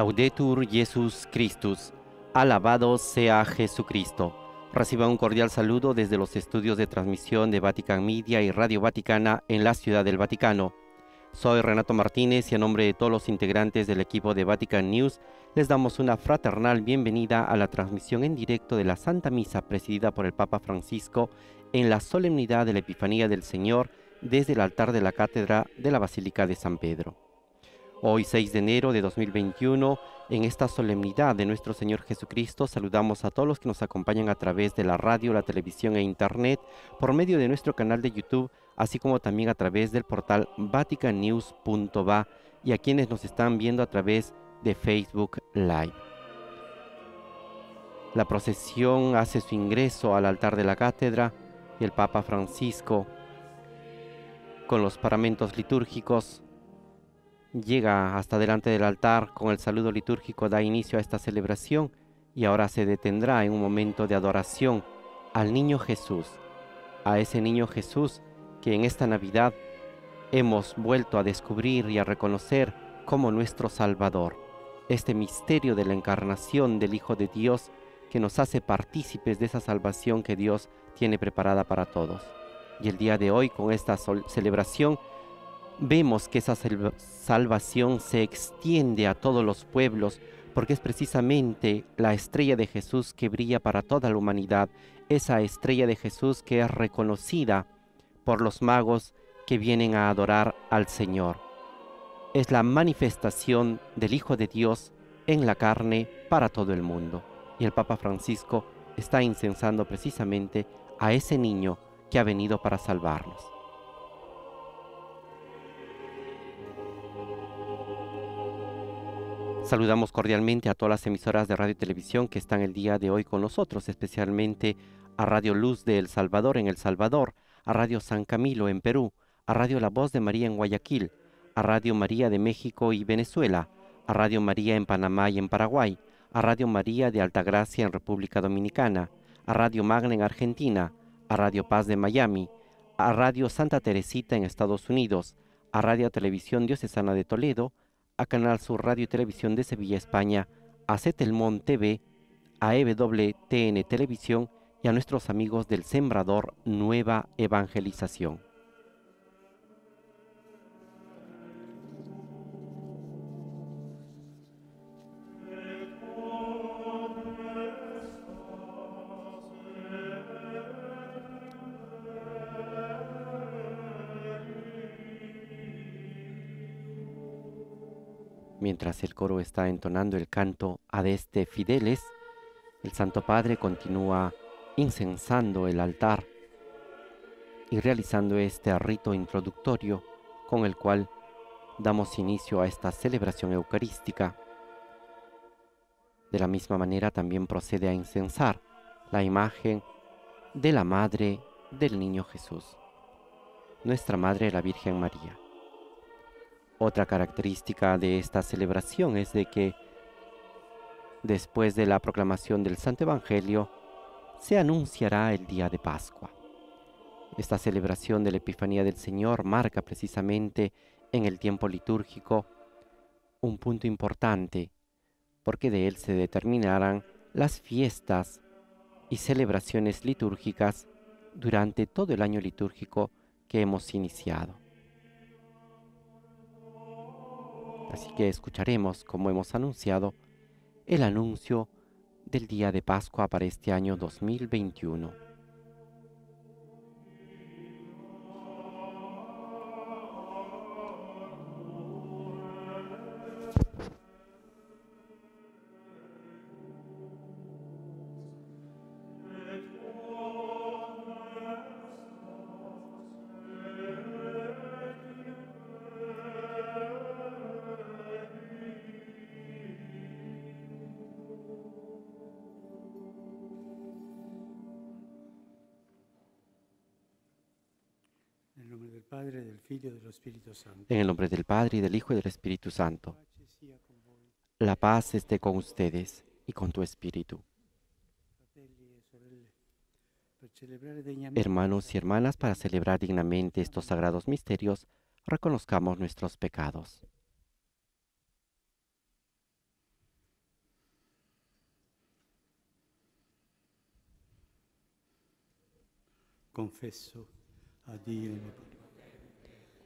Laudetur Jesus Christus. Alabado sea Jesucristo. Reciba un cordial saludo desde los estudios de transmisión de Vatican Media y Radio Vaticana en la Ciudad del Vaticano. Soy Renato Martínez y a nombre de todos los integrantes del equipo de Vatican News les damos una fraternal bienvenida a la transmisión en directo de la Santa Misa presidida por el Papa Francisco en la solemnidad de la Epifanía del Señor desde el altar de la Cátedra de la Basílica de San Pedro. Hoy 6 de enero de 2021, en esta solemnidad de nuestro Señor Jesucristo, saludamos a todos los que nos acompañan a través de la radio, la televisión e internet, por medio de nuestro canal de YouTube, así como también a través del portal vaticanews.va y a quienes nos están viendo a través de Facebook Live. La procesión hace su ingreso al altar de la cátedra y el Papa Francisco, con los paramentos litúrgicos, llega hasta delante del altar con el saludo litúrgico, da inicio a esta celebración y ahora se detendrá en un momento de adoración al niño Jesús, a ese niño Jesús que en esta Navidad hemos vuelto a descubrir y a reconocer como nuestro Salvador, este misterio de la encarnación del Hijo de Dios que nos hace partícipes de esa salvación que Dios tiene preparada para todos. Y el día de hoy, con esta celebración, vemos que esa salvación se extiende a todos los pueblos, porque es precisamente la estrella de Jesús que brilla para toda la humanidad, esa estrella de Jesús que es reconocida por los magos que vienen a adorar al Señor. Es la manifestación del Hijo de Dios en la carne para todo el mundo. Y el Papa Francisco está incensando precisamente a ese niño que ha venido para salvarnos. Saludamos cordialmente a todas las emisoras de radio y televisión que están el día de hoy con nosotros, especialmente a Radio Luz de El Salvador en El Salvador, a Radio San Camilo en Perú, a Radio La Voz de María en Guayaquil, a Radio María de México y Venezuela, a Radio María en Panamá y en Paraguay, a Radio María de Altagracia en República Dominicana, a Radio Magna en Argentina, a Radio Paz de Miami, a Radio Santa Teresita en Estados Unidos, a Radio Televisión Diocesana de Toledo, a Canal Sur Radio y Televisión de Sevilla, España, a Cetelmont TV, a EWTN Televisión y a nuestros amigos del Sembrador Nueva Evangelización. Mientras el coro está entonando el canto Adeste Fideles, el Santo Padre continúa incensando el altar y realizando este rito introductorio con el cual damos inicio a esta celebración eucarística. De la misma manera también procede a incensar la imagen de la Madre del Niño Jesús, nuestra Madre la Virgen María. Otra característica de esta celebración es de que después de la proclamación del Santo Evangelio, se anunciará el día de Pascua. Esta celebración de la Epifanía del Señor marca precisamente en el tiempo litúrgico un punto importante, porque de él se determinarán las fiestas y celebraciones litúrgicas durante todo el año litúrgico que hemos iniciado. Así que escucharemos, como hemos anunciado, el anuncio del día de Pascua para este año 2021. En el nombre del Padre, y del Hijo y del Espíritu Santo. La paz esté con ustedes y con tu espíritu. Hermanos y hermanas, para celebrar dignamente estos sagrados misterios, reconozcamos nuestros pecados. Confesso a Dio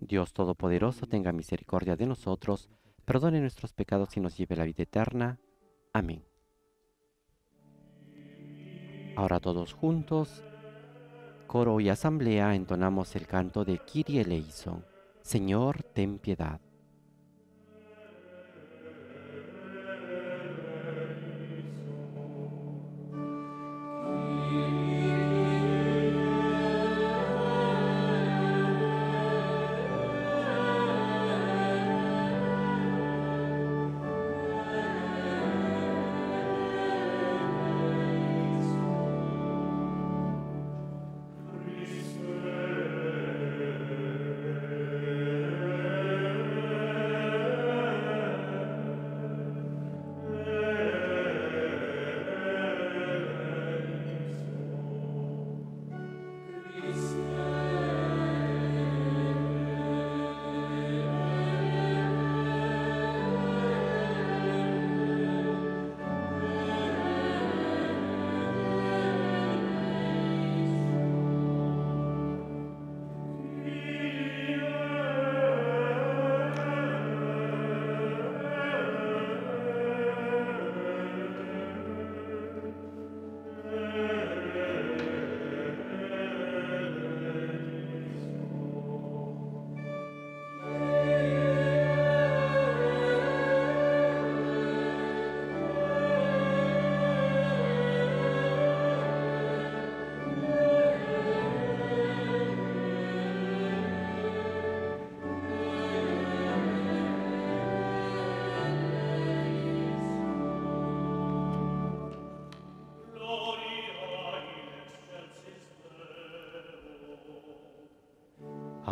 Dios Todopoderoso tenga misericordia de nosotros, perdone nuestros pecados y nos lleve a la vida eterna. Amén. Ahora todos juntos, coro y asamblea, entonamos el canto de Kyrie eleison. Señor, ten piedad.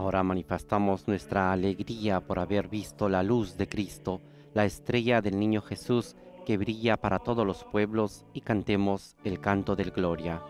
Ahora manifestamos nuestra alegría por haber visto la luz de Cristo, la estrella del niño Jesús que brilla para todos los pueblos y cantemos el canto del gloria.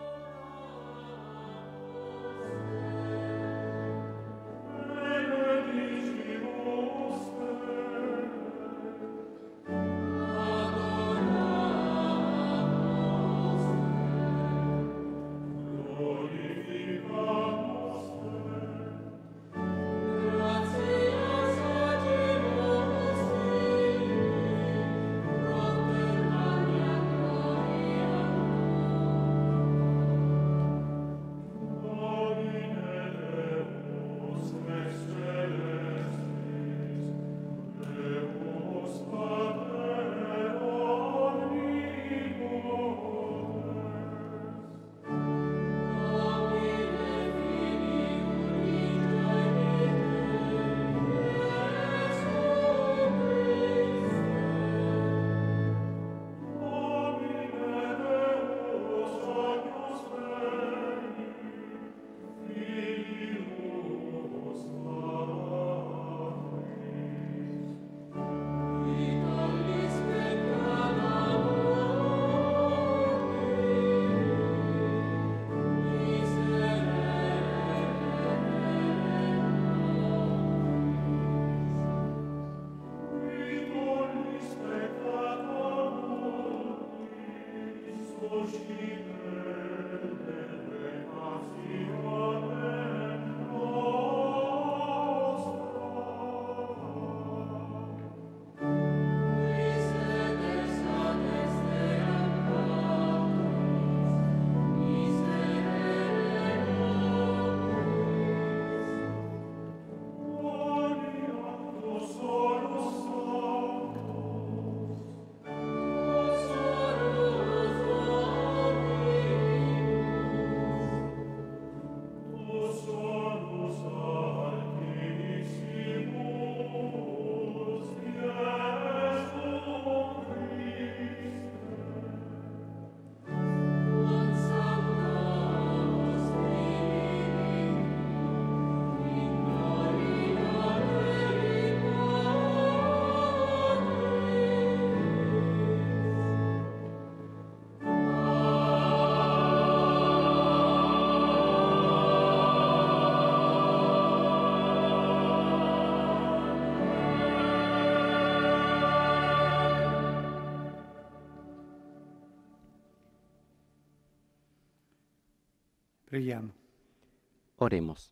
Oremos.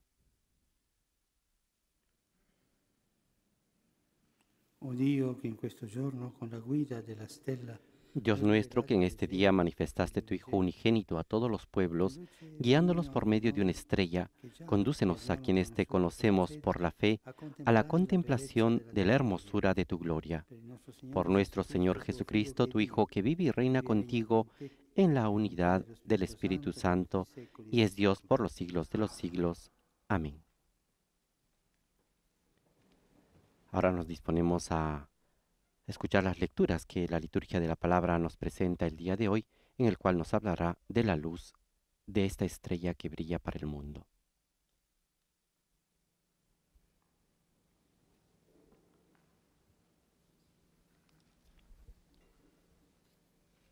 O Dio che in questo giorno con la guida della stella Dios nuestro, que en este día manifestaste tu Hijo unigénito a todos los pueblos, guiándolos por medio de una estrella, condúcenos a quienes te conocemos por la fe a la contemplación de la hermosura de tu gloria. Por nuestro Señor Jesucristo, tu Hijo, que vive y reina contigo en la unidad del Espíritu Santo, y es Dios por los siglos de los siglos. Amén. Ahora nos disponemos a escuchar las lecturas que la liturgia de la palabra nos presenta el día de hoy, en el cual nos hablará de la luz de esta estrella que brilla para el mundo.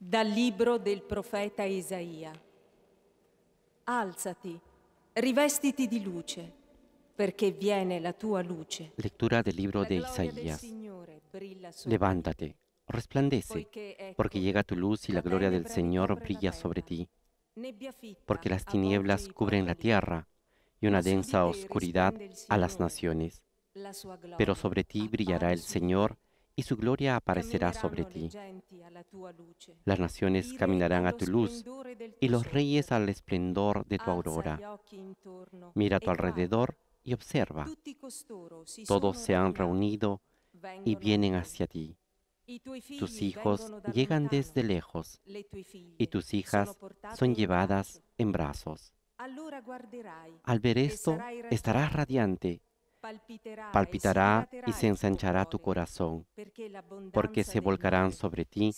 Dal libro del profeta Isaia. Alzati, rivestiti di luce, perché viene la tua luce. Lectura del libro de Isaías. Levántate, resplandece, porque llega tu luz y la gloria del Señor brilla sobre ti, porque las tinieblas cubren la tierra y una densa oscuridad a las naciones. Pero sobre ti brillará el Señor. Y su gloria aparecerá sobre ti. Las naciones caminarán a tu luz y los reyes al esplendor de tu aurora. intorno Mira a tu alrededor y observa. Todos se han reunido y vienen hacia ti. Tus hijos llegan desde lejos y tus hijas son llevadas en brazos. Al ver esto, estarás radiante, palpitará y se ensanchará tu corazón, porque se volcarán sobre ti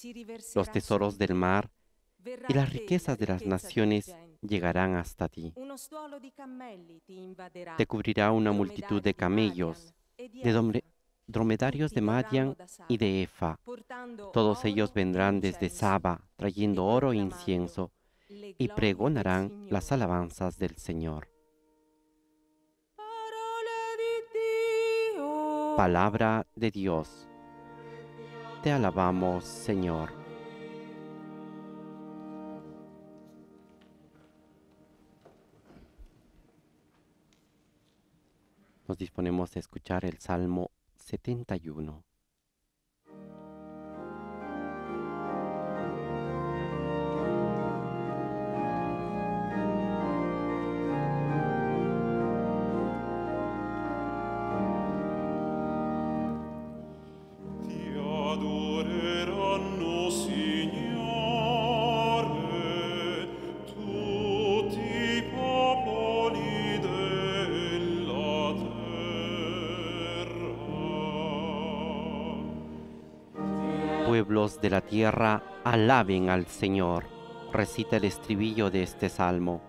los tesoros del mar y las riquezas de las naciones llegarán hasta ti. Te cubrirá una multitud de camellos, de dromedarios de Madian y de Efa. Todos ellos vendrán desde Saba, trayendo oro e incienso, y pregonarán las alabanzas del Señor. Palabra de Dios. Te alabamos, Señor. Nos disponemos a escuchar el Salmo 71. Tierra, alaben al Señor. Recita el estribillo de este salmo.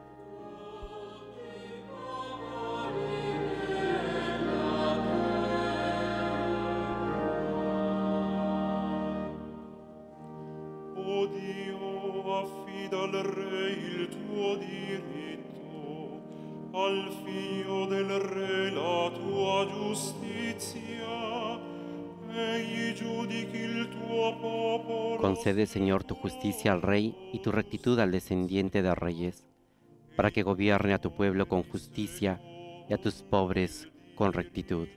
Concede, Señor, tu justicia al rey y tu rectitud al descendiente de reyes, para que gobierne a tu pueblo con justicia y a tus pobres con rectitud.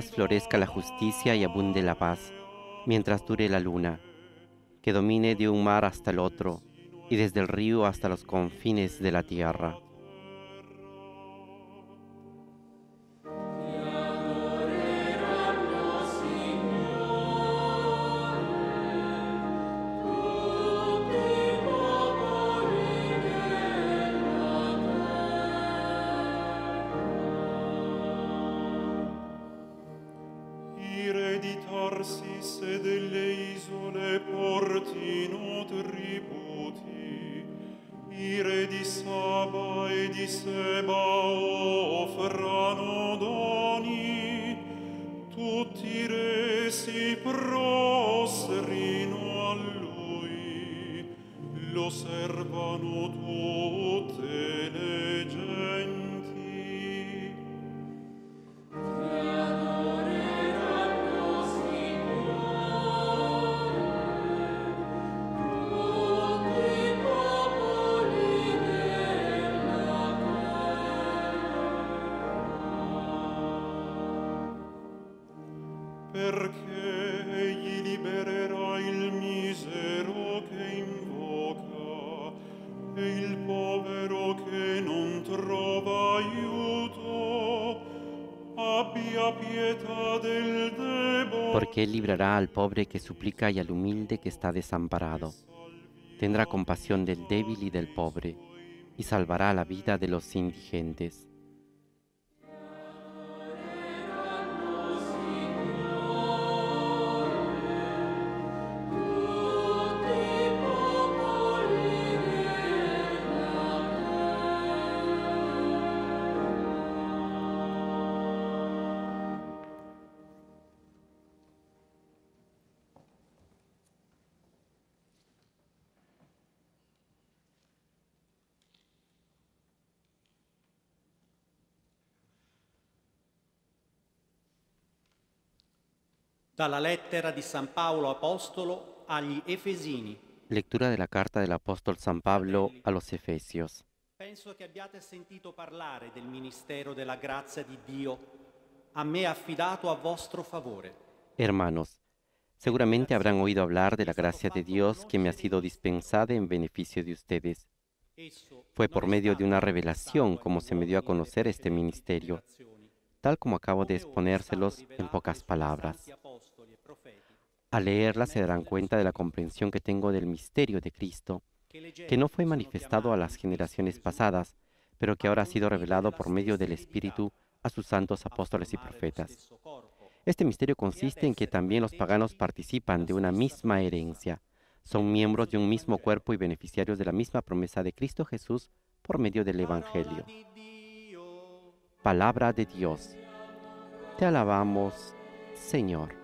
Florezca la justicia y abunde la paz, mientras dure la luna, que domine de un mar hasta el otro y desde el río hasta los confines de la tierra. Él librará al pobre que suplica y al humilde que está desamparado. Tendrá compasión del débil y del pobre, y salvará la vida de los indigentes. Dalla lettera di San Paolo Apostolo agli Efesini. Lectura de la carta del apóstol San Pablo a los Efesios. Penso che abbiate sentito parlare del ministero della grazia di Dio a me affidato a vostro favore. Hermanos, seguramente habrán oído hablar de la gracia de Dios que me ha sido dispensada en beneficio de ustedes. Fue por medio de una revelación como se me dio a conocer este ministerio, tal como acabo de exponérselos en pocas palabras. santi apostoli e profeti, Al leerla se darán cuenta de la comprensión que tengo del misterio de Cristo, que no fue manifestado a las generaciones pasadas, pero que ahora ha sido revelado la por medio del Espíritu a sus santos apóstoles y profetas. Este misterio consiste en que también los paganos participan de una misma herencia, son miembros de un mismo cuerpo y beneficiarios de la misma promesa de Cristo Jesús por medio del Evangelio. Palabra de Dios. Te alabamos, Señor.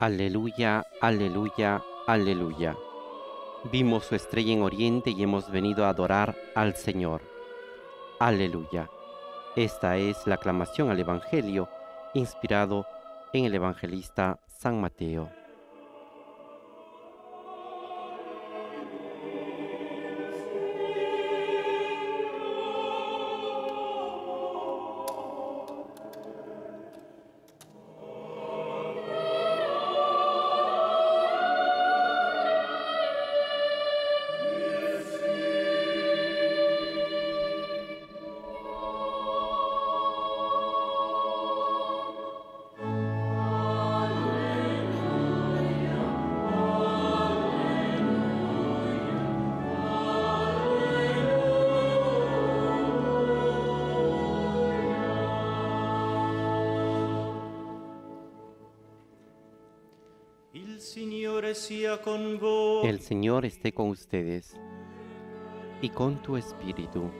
Aleluya, aleluya, aleluya. Vimos su estrella en oriente y hemos venido a adorar al Señor. Aleluya. Esta es la aclamación al Evangelio inspirado en el evangelista San Mateo. Señor esté con ustedes. y con tu espíritu.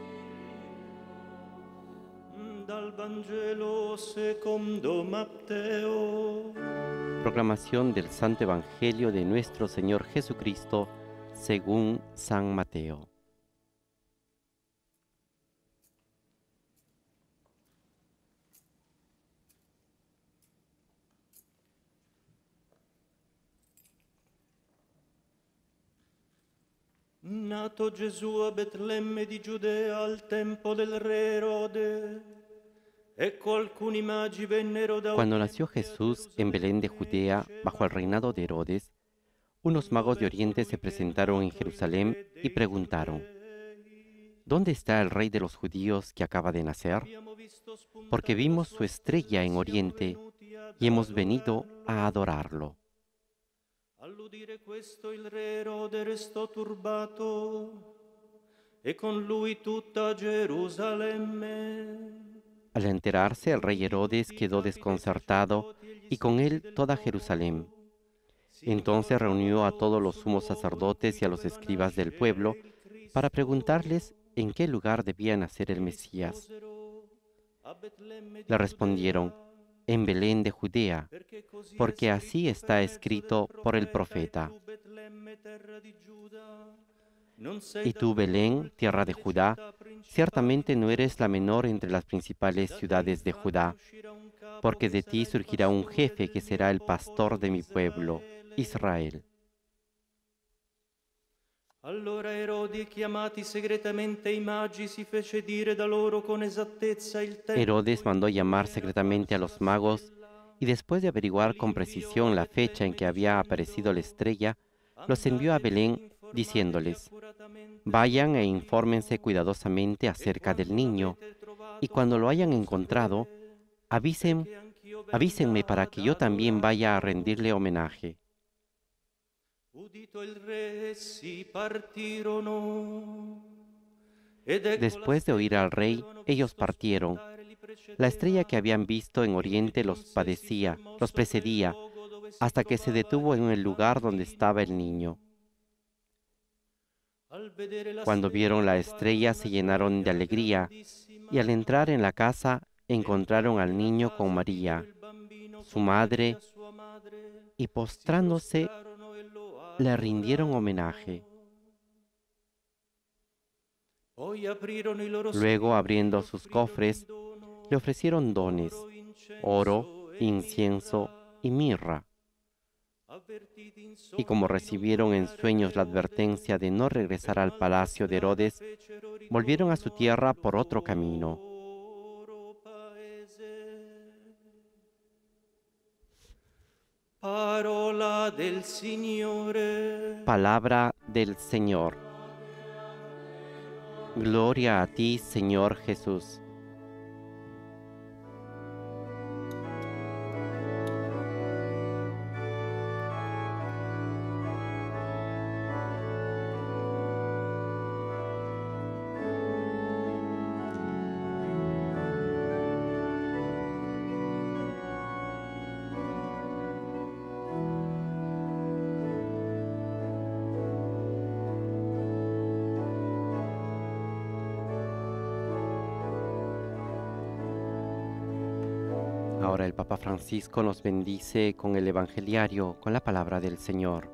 Dal Vangelo secondo. Proclamación del Santo Evangelio de nuestro Señor Jesucristo según San Mateo. Gesù a Betlemme di Giudea al tempo del re Erode, Cuando nació Jesús en Belén de Judea, bajo el reinado de Herodes, unos magos de Oriente se presentaron en Jerusalén y preguntaron, ¿Dónde está el rey de los judíos que acaba de nacer? Porque vimos su estrella en Oriente y hemos venido a adorarlo. All'udire questo il re Erode restò turbato e con lui tutta Gerusalemme. Al enterarse, el rey Herodes quedó desconcertado y con él toda Jerusalén. Entonces reunió a todos los sumos sacerdotes y a los escribas del pueblo para preguntarles en qué lugar debía nacer el Mesías. Le respondieron, en Belén de Judea, porque así está escrito por el profeta. Y tú, Belén, tierra de Judá, ciertamente no eres la menor entre las principales ciudades de Judá, porque de ti surgirá un jefe que será el pastor de mi pueblo, Israel. Allora Erode, chiamati segretamente i magi, si fece dire da loro con esattezza il. Herodes mandó llamar secretamente a los magos y después de averiguar con precisión la fecha en que había aparecido la estrella, los envió a Belén diciéndoles, vayan e infórmense cuidadosamente acerca del niño, y cuando lo hayan encontrado, avísenme para que yo también vaya a rendirle homenaje. Udito il re, si partirono. Ed ecco Después de oír al rey, ellos partieron. La estrella que habían visto en Oriente los padecía, los precedía, hasta que se detuvo en el lugar donde estaba el niño. Cuando vieron la estrella se llenaron de alegría y al entrar en la casa encontraron al niño con María, su madre, y postrándose le rindieron homenaje. Luego, abriendo sus cofres, le ofrecieron dones, oro, incienso y mirra. Y como recibieron en sueños la advertencia de no regresar al palacio de Herodes, volvieron a su tierra por otro camino. Parola del. Palabra del Señor. Gloria a ti, Señor Jesús. Francisco nos bendice con el Evangeliario, con la palabra del Señor.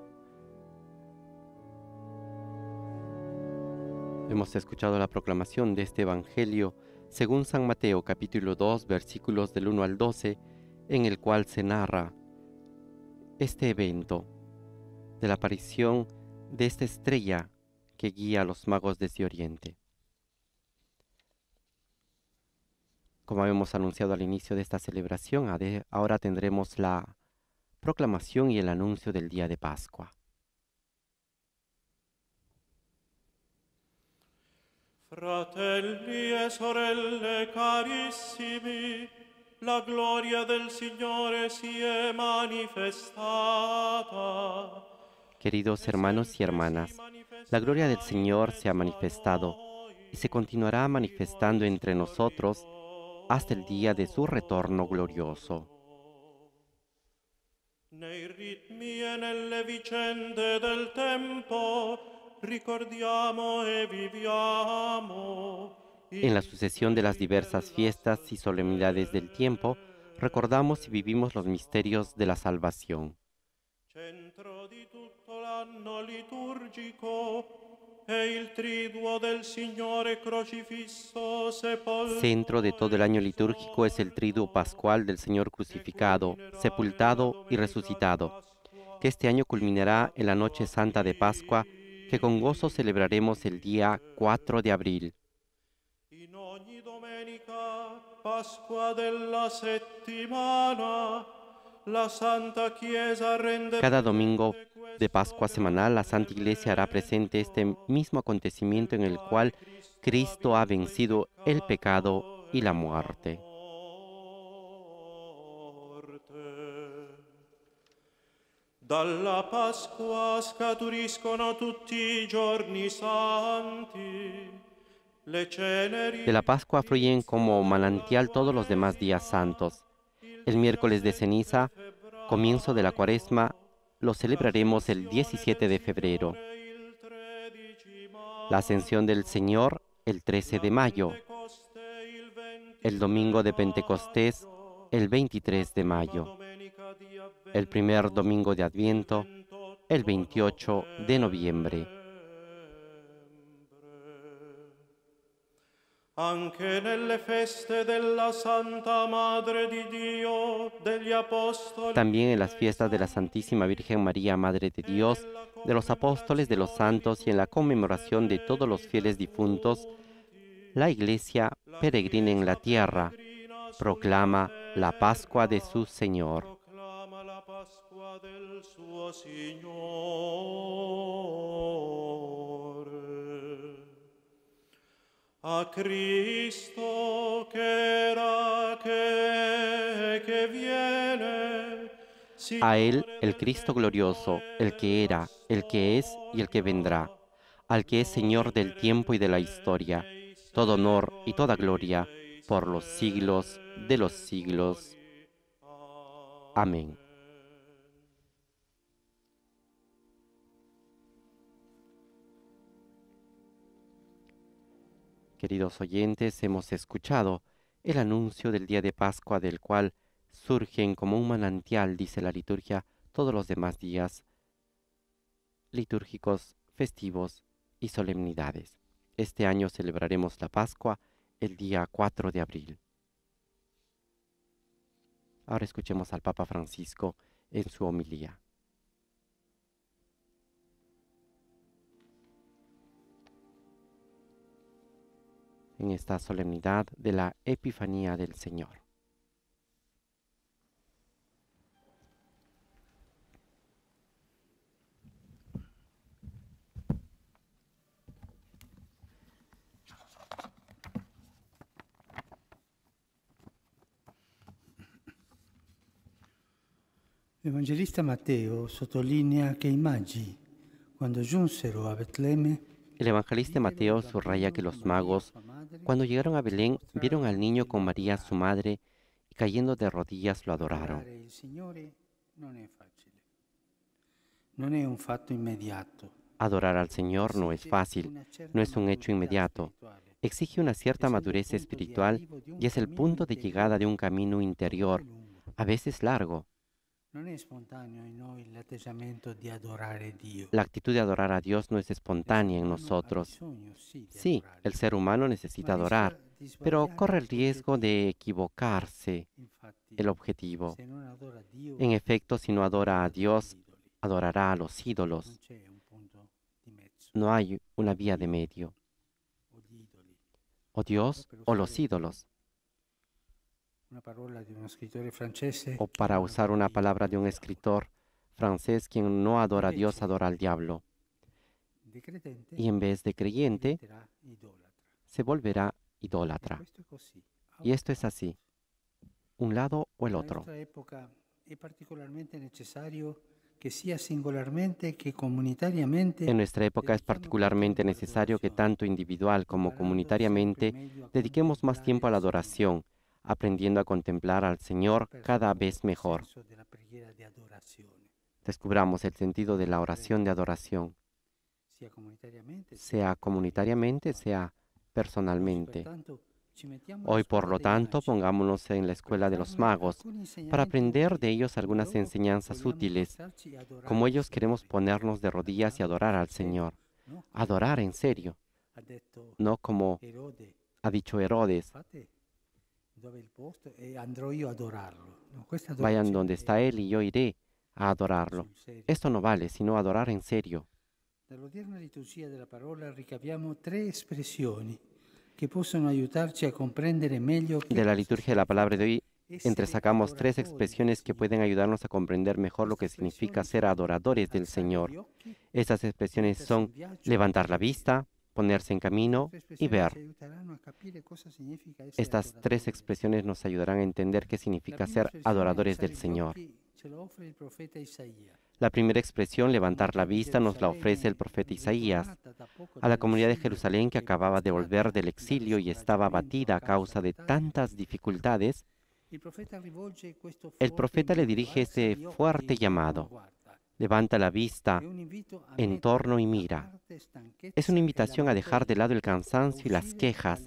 Hemos escuchado la proclamación de este Evangelio según San Mateo capítulo 2 versículos del 1 al 12, en el cual se narra este evento de la aparición de esta estrella que guía a los magos desde Oriente. Como habíamos anunciado al inicio de esta celebración, ahora tendremos la proclamación y el anuncio del día de Pascua. Fratelli e sorelle carissimi, la gloria del Signore si è manifestata. Queridos hermanos y hermanas, la gloria del Señor se ha manifestado y se continuará manifestando entre nosotros hasta el día de su retorno glorioso. Nei ritmi e nelle vicende del tempo ricordiamo e viviamo. En la sucesión de las diversas fiestas y solemnidades del tiempo, recordamos y vivimos los misterios de la salvación. Centro di tutto l'anno liturgico il triduo del Signore crocifisso sepolto. Centro de todo el año litúrgico es el triduo pascual del Señor crucificado, sepultado y resucitado, que este año culminará en la noche santa de Pascua, que con gozo celebraremos el día 4 de abril. In ogni domenica Pasqua della settimana Cada domingo de Pascua semanal, la Santa Iglesia hará presente este mismo acontecimiento en el cual Cristo ha vencido el pecado y la muerte. Dalla Pasqua scaturiscono tutti i giorni santi. De la Pascua fluyen como manantial todos los demás días santos. El miércoles de ceniza, comienzo de la cuaresma, lo celebraremos el 17 de febrero. il 13 maggio, La ascensión del Señor el 13 de mayo. il 20 El domingo de Pentecostés el 23 de mayo. El primer domingo de Adviento el 28 de noviembre. También en las fiestas de la Santísima Virgen María, Madre de Dios, de los apóstoles, de los santos y en la conmemoración de todos los fieles difuntos, la Iglesia peregrina en la tierra, proclama la Pascua de su Señor. Cristo era, viene, A Él, el Cristo glorioso, el que era, el que es y el que vendrá, al que es Señor del tiempo y de la historia, todo honor y toda gloria por los siglos de los siglos. Amén. Queridos oyentes, hemos escuchado el anuncio del día de Pascua del cual surgen como un manantial, dice la liturgia, todos los demás días litúrgicos, festivos y solemnidades. Este año celebraremos la Pascua el día 4 de abril. Ahora escuchemos al Papa Francisco en su homilía. En esta solemnidad de la Epifanía del Señor. L'Evangelista Matteo sottolinea che i magi, quando giunsero a Betlemme, El evangelista Mateo subraya que los magos, cuando llegaron a Belén, vieron al niño con María su madre y cayendo de rodillas lo adoraron. Adorar al Señor no es fácil, no es un hecho inmediato. Exige una cierta madurez espiritual y es el punto de llegada de un camino interior, a veces largo. La actitud de adorar a Dios no es espontánea en nosotros. Sí, el ser humano necesita adorar, pero corre el riesgo de equivocarse el objetivo. En efecto, si no adora a Dios, adorará a los ídolos. No hay una vía de medio. O Dios o los ídolos. Una parola di uno scrittore francese. O para usar una palabra de un escritor francés, quien no adora a Dios, adora al diablo. Y en vez de creyente, se volverá idólatra. Y esto es así. Un lado o el otro. che sia singolarmente che comunitariamente En nuestra época es particularmente necesario que tanto individual como comunitariamente dediquemos más tiempo a la adoración, aprendiendo a contemplar al Señor cada vez mejor. Descubramos el sentido de la oración de adoración. sea comunitariamente, sea personalmente. Hoy, por lo tanto, pongámonos en la escuela de los magos para aprender de ellos algunas enseñanzas útiles. Como ellos queremos ponernos de rodillas y adorar al Señor. Adorar en serio, no como ha dicho Herodes. Vayan adorazione donde está Él y yo iré a adorarlo. Esto no vale, sino adorar en serio. De la liturgia de la palabra de hoy entresacamos tres expresiones que pueden ayudarnos a comprender mejor lo que significa ser adoradores del Señor. Estas expresiones son levantar la e vista, ponerse en camino y ver. Estas tres expresiones nos ayudarán a entender qué significa ser adoradores del Señor. La primera expresión, levantar la vista, nos la ofrece el profeta Isaías a la comunidad de Jerusalén que acababa de volver del exilio y estaba abatida a causa de tantas dificultades. El profeta le dirige este fuerte llamado. Levanta la vista en torno y mira. Es una invitación a dejar de lado el cansancio y las quejas,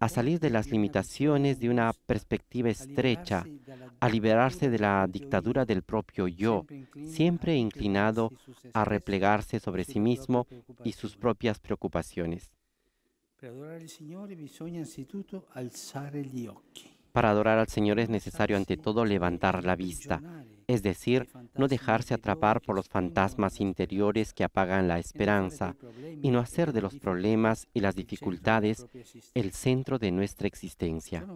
a salir de las limitaciones de una perspectiva estrecha, a liberarse de la dictadura del propio yo, siempre inclinado a replegarse sobre sí mismo y sus propias preocupaciones. Per adorare il Signore bisogna anzitutto alzare gli occhi. Para adorar al Señor es necesario ante todo levantar la vista, es decir, no dejarse atrapar por los fantasmas interiores que apagan la esperanza y no hacer de los problemas y las dificultades el centro de nuestra existencia.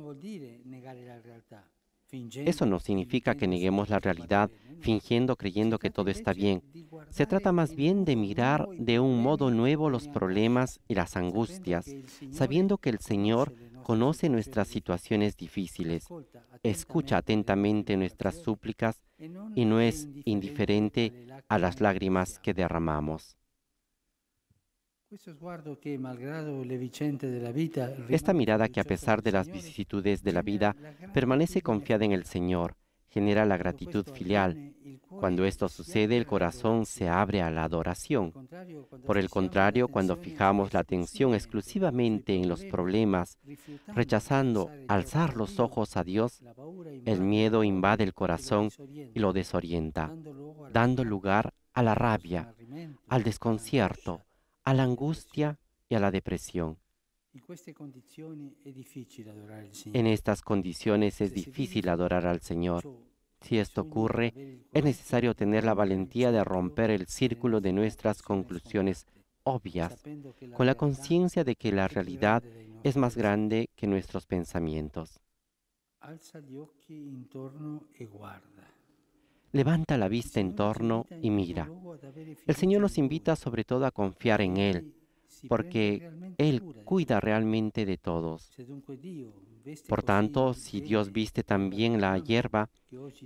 Eso no significa que neguemos la realidad fingiendo, creyendo que todo está bien. Se trata más bien de mirar de un modo nuevo los problemas y las angustias, sabiendo que el Señor conoce nuestras situaciones difíciles, escucha atentamente nuestras súplicas y no es indiferente a las lágrimas que derramamos. Esta mirada que a pesar de las vicisitudes de la vida permanece confiada en el Señor, genera la gratitud filial. Cuando esto sucede, el corazón se abre a la adoración. Por el contrario, cuando fijamos la atención exclusivamente en los problemas, rechazando alzar los ojos a Dios, el miedo invade el corazón y lo desorienta, dando lugar a la rabia, al desconcierto, a la angustia y a la depresión. En estas condiciones es difícil adorar al Señor. Si esto ocurre, es necesario tener la valentía de romper el círculo de nuestras conclusiones obvias, con la conciencia de que la realidad es más grande que nuestros pensamientos. Levanta la vista en torno y mira. El Señor nos invita sobre todo a confiar en Él, porque Él cuida realmente de todos. Por tanto, si Dios viste también la hierba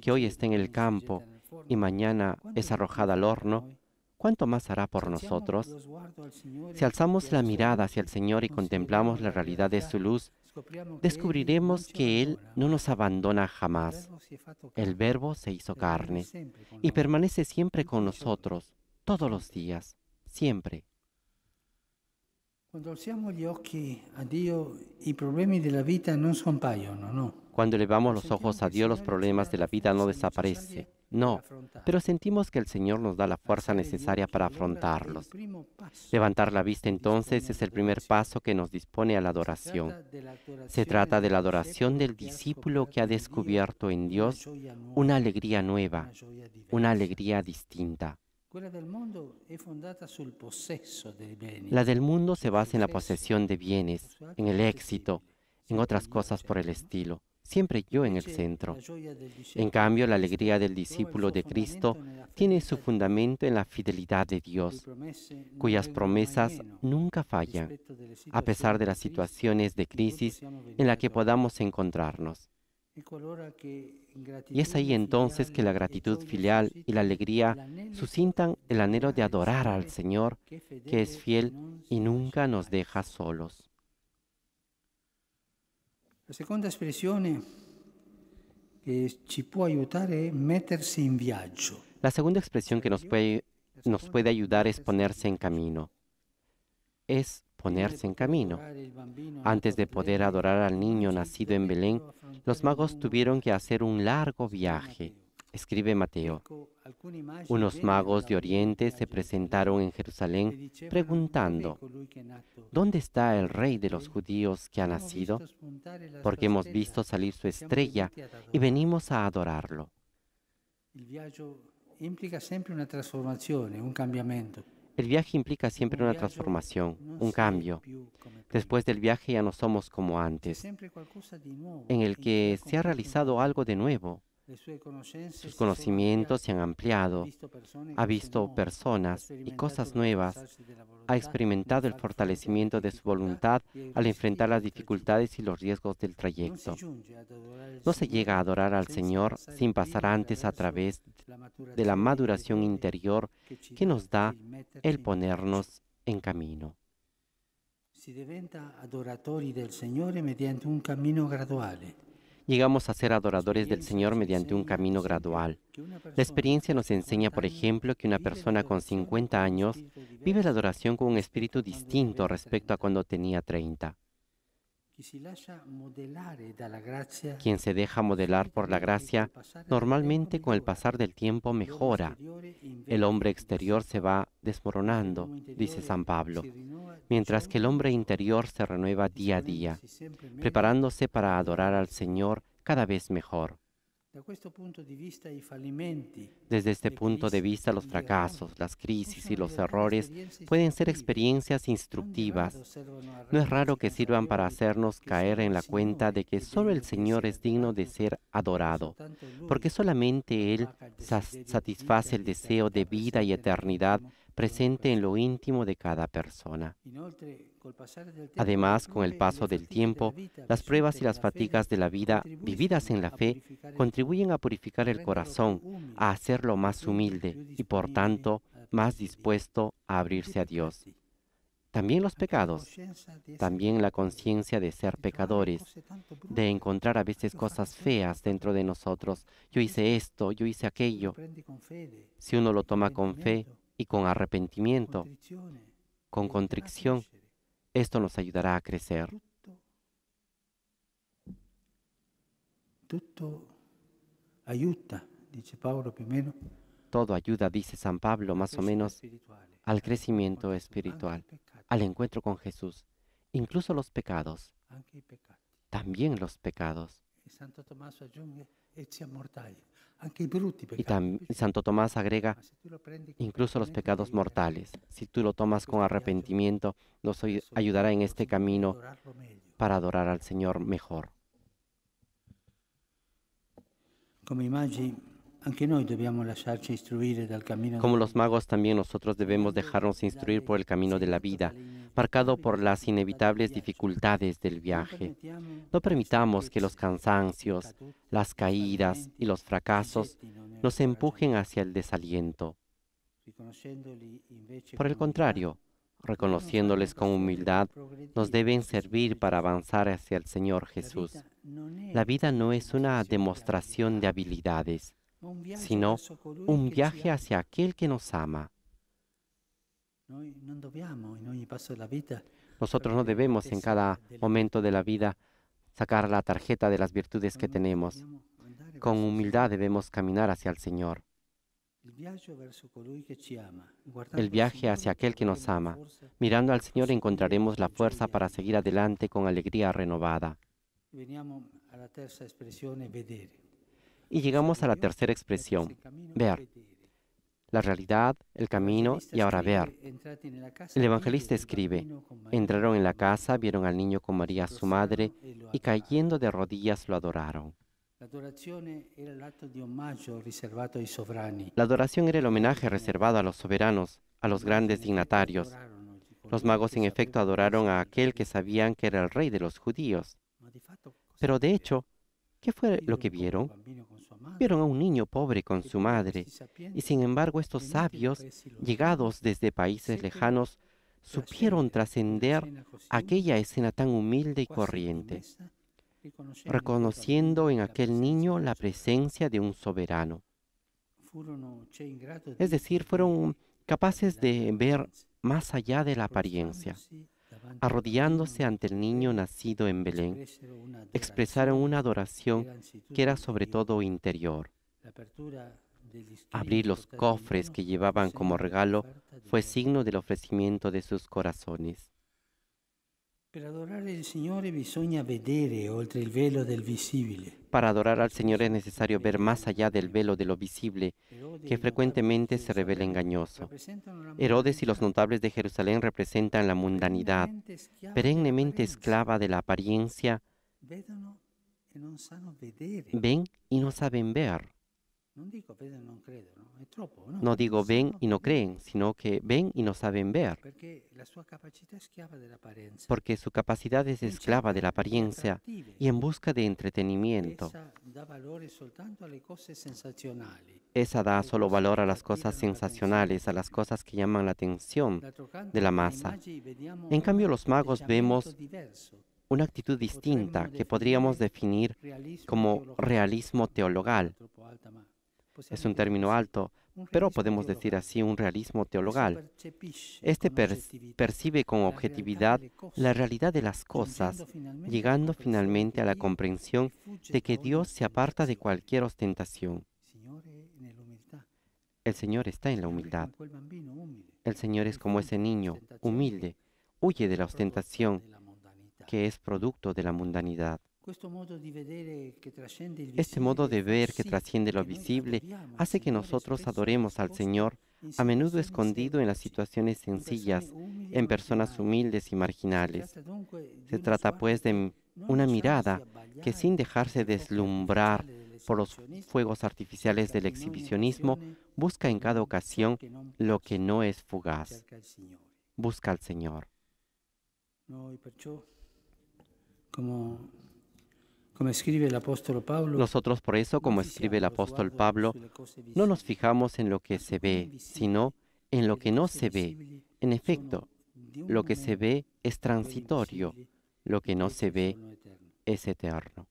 que hoy está en el campo y mañana es arrojada al horno, ¿cuánto más hará por nosotros? Si alzamos la mirada hacia el Señor y contemplamos la realidad de su luz, descubriremos que Él no nos abandona jamás. El Verbo se hizo carne y permanece siempre con nosotros, todos los días, siempre. Cuando elevamos los ojos a Dios, los problemas de la vida no desaparecen. No, pero sentimos que el Señor nos da la fuerza necesaria para afrontarlos. Levantar la vista entonces es el primer paso que nos dispone a la adoración. Se trata de la adoración del discípulo que ha descubierto en Dios una alegría nueva, una alegría distinta. La del mundo se basa en la posesión de bienes, en el éxito, en otras cosas por el estilo, siempre yo en el centro. En cambio, la alegría del discípulo de Cristo tiene su fundamento en la fidelidad de Dios, cuyas promesas nunca fallan, a pesar de las situaciones de crisis en las que podamos encontrarnos. Y es ahí entonces que la gratitud filial y la alegría suscitan el anhelo de adorar al Señor, que es fiel y nunca nos deja solos. La ci viaggio. La segunda expresión que nos puede, nos puede ayudar es ponerse en camino. es ponerse en camino. Antes de poder adorar al niño nacido en Belén, los magos tuvieron que hacer un largo viaje. Escribe Mateo. Unos magos de Oriente se presentaron en Jerusalén preguntando, ¿dónde está el rey de los judíos que ha nacido? Porque hemos visto salir su estrella y venimos a adorarlo. El viaje implica siempre una transformación, un cambiamiento. El viaje implica siempre una transformación, un cambio. Después del viaje ya no somos como antes, en el que se ha realizado algo de nuevo. Sus conocimientos se han ampliado, ha visto personas y cosas nuevas, ha experimentado el fortalecimiento de su voluntad al enfrentar las dificultades y los riesgos del trayecto. No se llega a adorar al Señor sin pasar antes a través de la maduración interior que nos da el ponernos en camino. Si diventa adoratori del Signore mediante un camino graduale. Llegamos a ser adoradores del Señor mediante un camino gradual. La experiencia nos enseña, por ejemplo, que una persona con 50 años vive la adoración con un espíritu distinto respecto a cuando tenía 30. Quien se deja modelar por la gracia, normalmente con el pasar del tiempo mejora. El hombre exterior se va desmoronando, dice San Pablo, mientras que el hombre interior se renueva día a día, preparándose para adorar al Señor cada vez mejor. Desde este punto de vista, los fracasos, las crisis y los errores pueden ser experiencias instructivas. No es raro que sirvan para hacernos caer en la cuenta de que solo el Señor es digno de ser adorado, porque solamente Él satisface el deseo de vida y eternidad presente en lo íntimo de cada persona. Además, con el paso del tiempo, las pruebas y las fatigas de la vida vividas en la fe contribuyen a purificar el corazón, a hacerlo más humilde y por tanto más dispuesto a abrirse a Dios. También los pecados, también la conciencia de ser pecadores, de encontrar a veces cosas feas dentro de nosotros. Yo hice esto, yo hice aquello. Si uno lo toma con fe, y con arrepentimiento, con contrición, esto nos ayudará a crecer. Todo ayuda, dice San Pablo, más o menos, al crecimiento espiritual, al encuentro con Jesús, incluso los pecados, también los pecados. Y Santo Tomás agrega, incluso los pecados mortales. Si tú lo tomas con arrepentimiento, nos ayudará en este camino para adorar al Señor mejor. Como los magos, también nosotros debemos dejarnos instruir por el camino de la vida, marcado por las inevitables dificultades del viaje. No permitamos que los cansancios, las caídas y los fracasos nos empujen hacia el desaliento. Por el contrario, reconociéndoles con humildad, nos deben servir para avanzar hacia el Señor Jesús. La vida no es una demostración de habilidades sino un viaje hacia aquel que nos ama. Nosotros no debemos en cada momento de la vida sacar la tarjeta de las virtudes que tenemos. Con humildad debemos caminar hacia el Señor. El viaje hacia aquel que nos ama. Mirando al Señor encontraremos la fuerza para seguir adelante con alegría renovada. Y llegamos a la tercera expresión, ver. La realidad, el camino y ahora ver. El evangelista escribe, entraron en la casa, vieron al niño con María su madre y cayendo de rodillas lo adoraron. La adoración era el homenaje reservado a los soberanos, a los grandes dignatarios. Los magos en efecto adoraron a aquel que sabían que era el rey de los judíos. Pero de hecho, ¿qué fue lo que vieron? Vieron a un niño pobre con su madre, y sin embargo estos sabios, llegados desde países lejanos, supieron trascender aquella escena tan humilde y corriente, reconociendo en aquel niño la presencia de un soberano. Es decir, fueron capaces de ver más allá de la apariencia. Arrodillándose ante el niño nacido en Belén, expresaron una adoración que era sobre todo interior. Abrir los cofres que llevaban como regalo fue signo del ofrecimiento de sus corazones. Per adorare il Signore bisogna vedere oltre il velo del visibile. Para adorar al Señor es necesario ver más allá del velo de lo visible, que frecuentemente se revela engañoso. Herodes y los notables de Jerusalén representan la mundanidad, perennemente esclava de la apariencia, ven y no saben ver. No? Digo ven y no creen, sino que ven y no saben ver, porque su capacidad es esclava de la apariencia y en busca de entretenimiento. Esa da solo valor a las cosas sensacionales, a las cosas que llaman la atención. De la vediamo En cambio, los magos vemos Una actitud distinta que podríamos definir como realismo teologal. Ma Es un término alto, pero podemos decir así un realismo teologal. Este per- percibe con objetividad la realidad de las cosas, llegando finalmente a la comprensión de que Dios se aparta de cualquier ostentación. Nell'umiltà. El Señor está en la humildad. El Señor es como ese niño, humilde, huye de la ostentación que es producto de la mundanidad. Este modo de ver que trasciende lo visible hace que nosotros adoremos al Señor, a menudo escondido en las situaciones sencillas, umili e en personas humildes y marginales. Se trata pues de una mirada que sin dejarse deslumbrar por los fuegos artificiales del exhibicionismo, busca en cada ocasión lo que no es fugaz, busca al Señor. Noi perciò, come, come scrive l'Apostolo Paolo, Nosotros por eso, como escribe el apóstol Pablo, no nos fijamos en lo que se ve, sino en lo que no se ve. En efecto, lo que se ve es transitorio, lo que no invece se ve es eterno.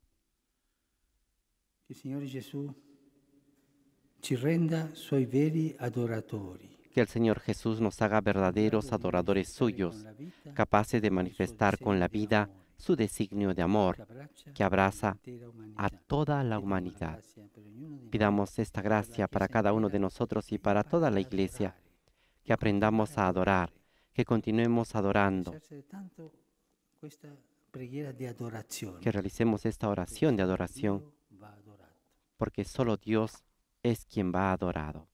Que el Señor Jesús nos haga verdaderos adoradores suyos, capaces de manifestar con la vida su designio de amor que abraza a toda la humanidad. Pidamos esta gracia para cada uno de nosotros y para toda la Iglesia, que aprendamos a adorar, que continuemos adorando, que realicemos esta oración de adoración, porque solo Dios es quien va adorado.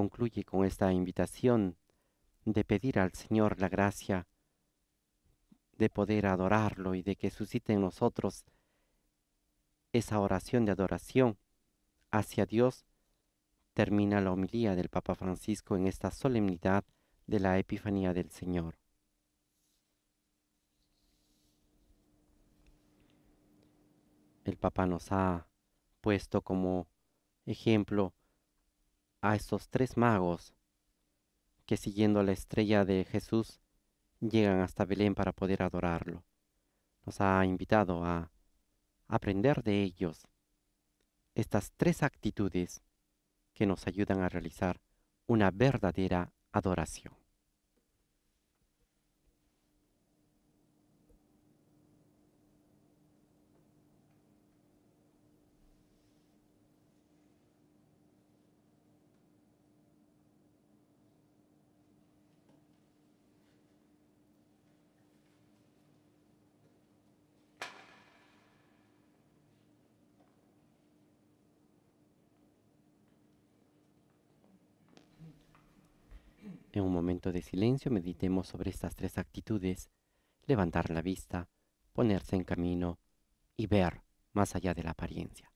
Concluye con esta invitación de pedir al Señor la gracia de poder adorarlo y de que suscite en nosotros esa oración de adoración hacia Dios, termina la homilía del Papa Francisco en esta solemnidad de la Epifanía del Señor. El Papa nos ha puesto como ejemplo a estos tres magos que siguiendo la estrella de Jesús llegan hasta Belén para poder adorarlo. Nos ha invitado a aprender de ellos estas tres actitudes que nos ayudan a realizar una verdadera adoración. En un momento de silencio meditemos sobre estas tres actitudes, levantar la vista, ponerse en camino y ver más allá de la apariencia.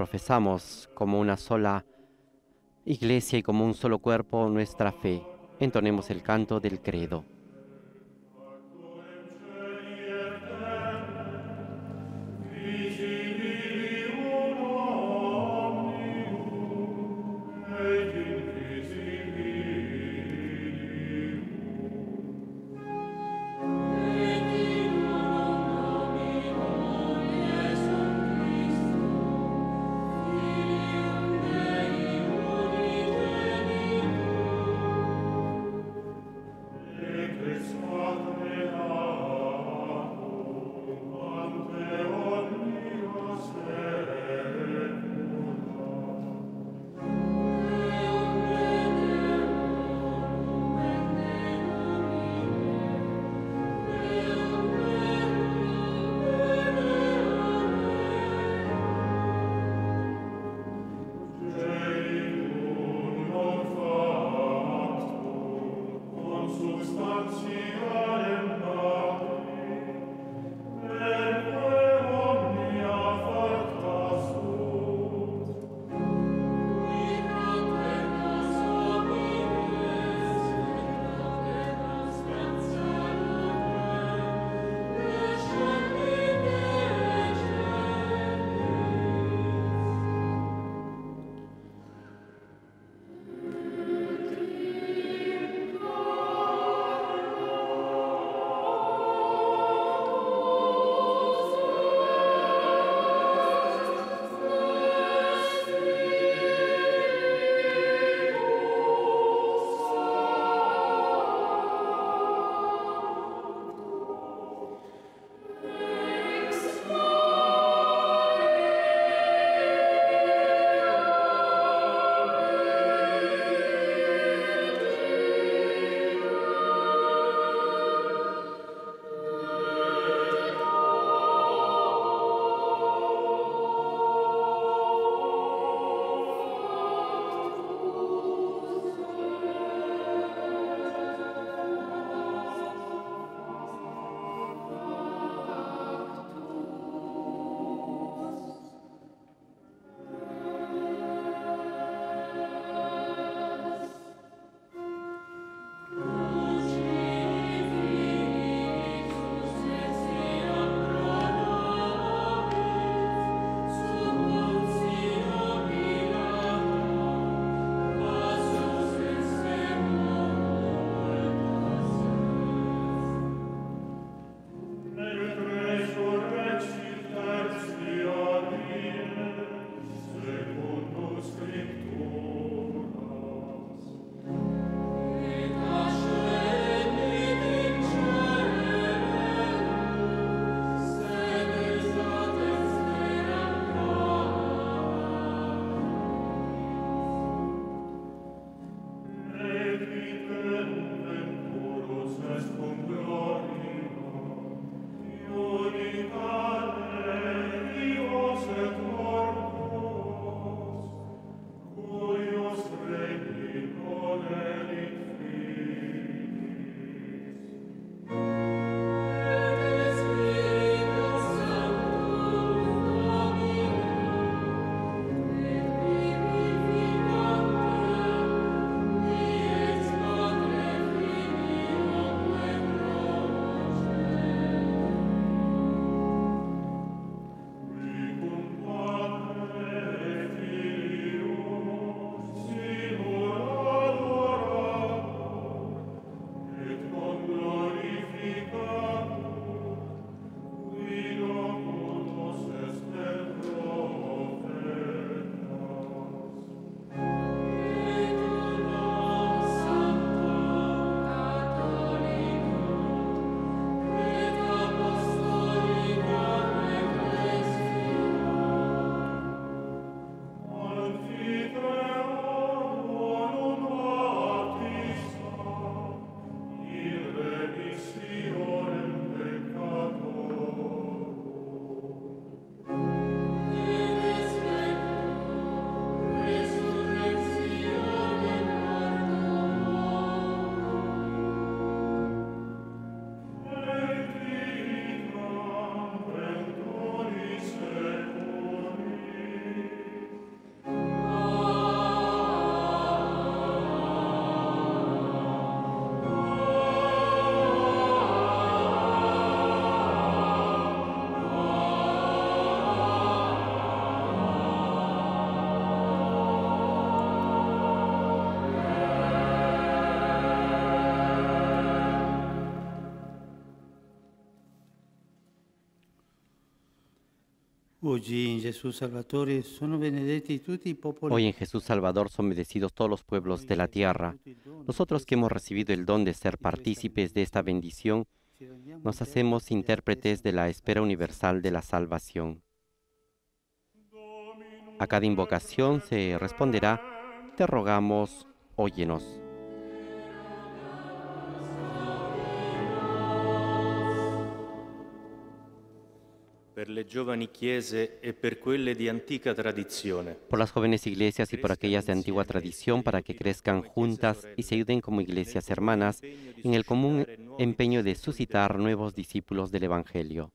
Profesamos como una sola iglesia y como un solo cuerpo nuestra fe. Entonemos el canto del credo. Hoy en Jesús Salvador son bendecidos todos los pueblos de la tierra. Nosotros que hemos recibido el don de ser partícipes de esta bendición, nos hacemos intérpretes de la espera universal de la salvación. A cada invocación se responderá, te rogamos, óyenos. Por las jóvenes iglesias y por aquellas de antigua tradición, para que crezcan juntas y se ayuden como iglesias hermanas en el común empeño de suscitar nuevos discípulos del Evangelio.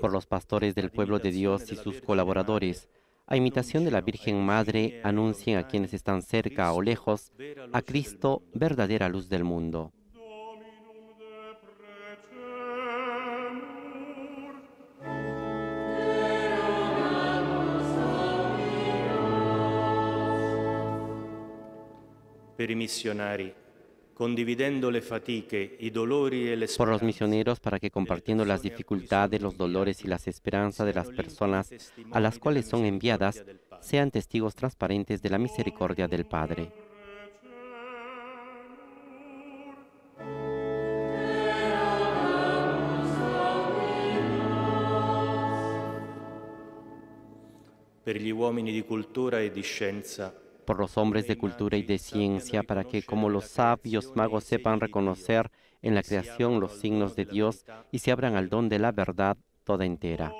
Por los pastores del pueblo de Dios y sus colaboradores, a imitación de la Virgen Madre, anuncien a quienes están cerca o lejos a Cristo, verdadera luz del mundo. Per i missionari, condividendo le fatiche, i dolori e le por los misioneros para que compartiendo las dificultades, los dolores y las esperanzas de las personas a las cuales son enviadas, sean testigos transparentes de la misericordia del Padre. per gli uomini di cultura e di scienza, por los hombres de cultura y de ciencia, para que como los sabios magos sepan reconocer en la creación los signos de Dios y se abran al don de la verdad toda entera.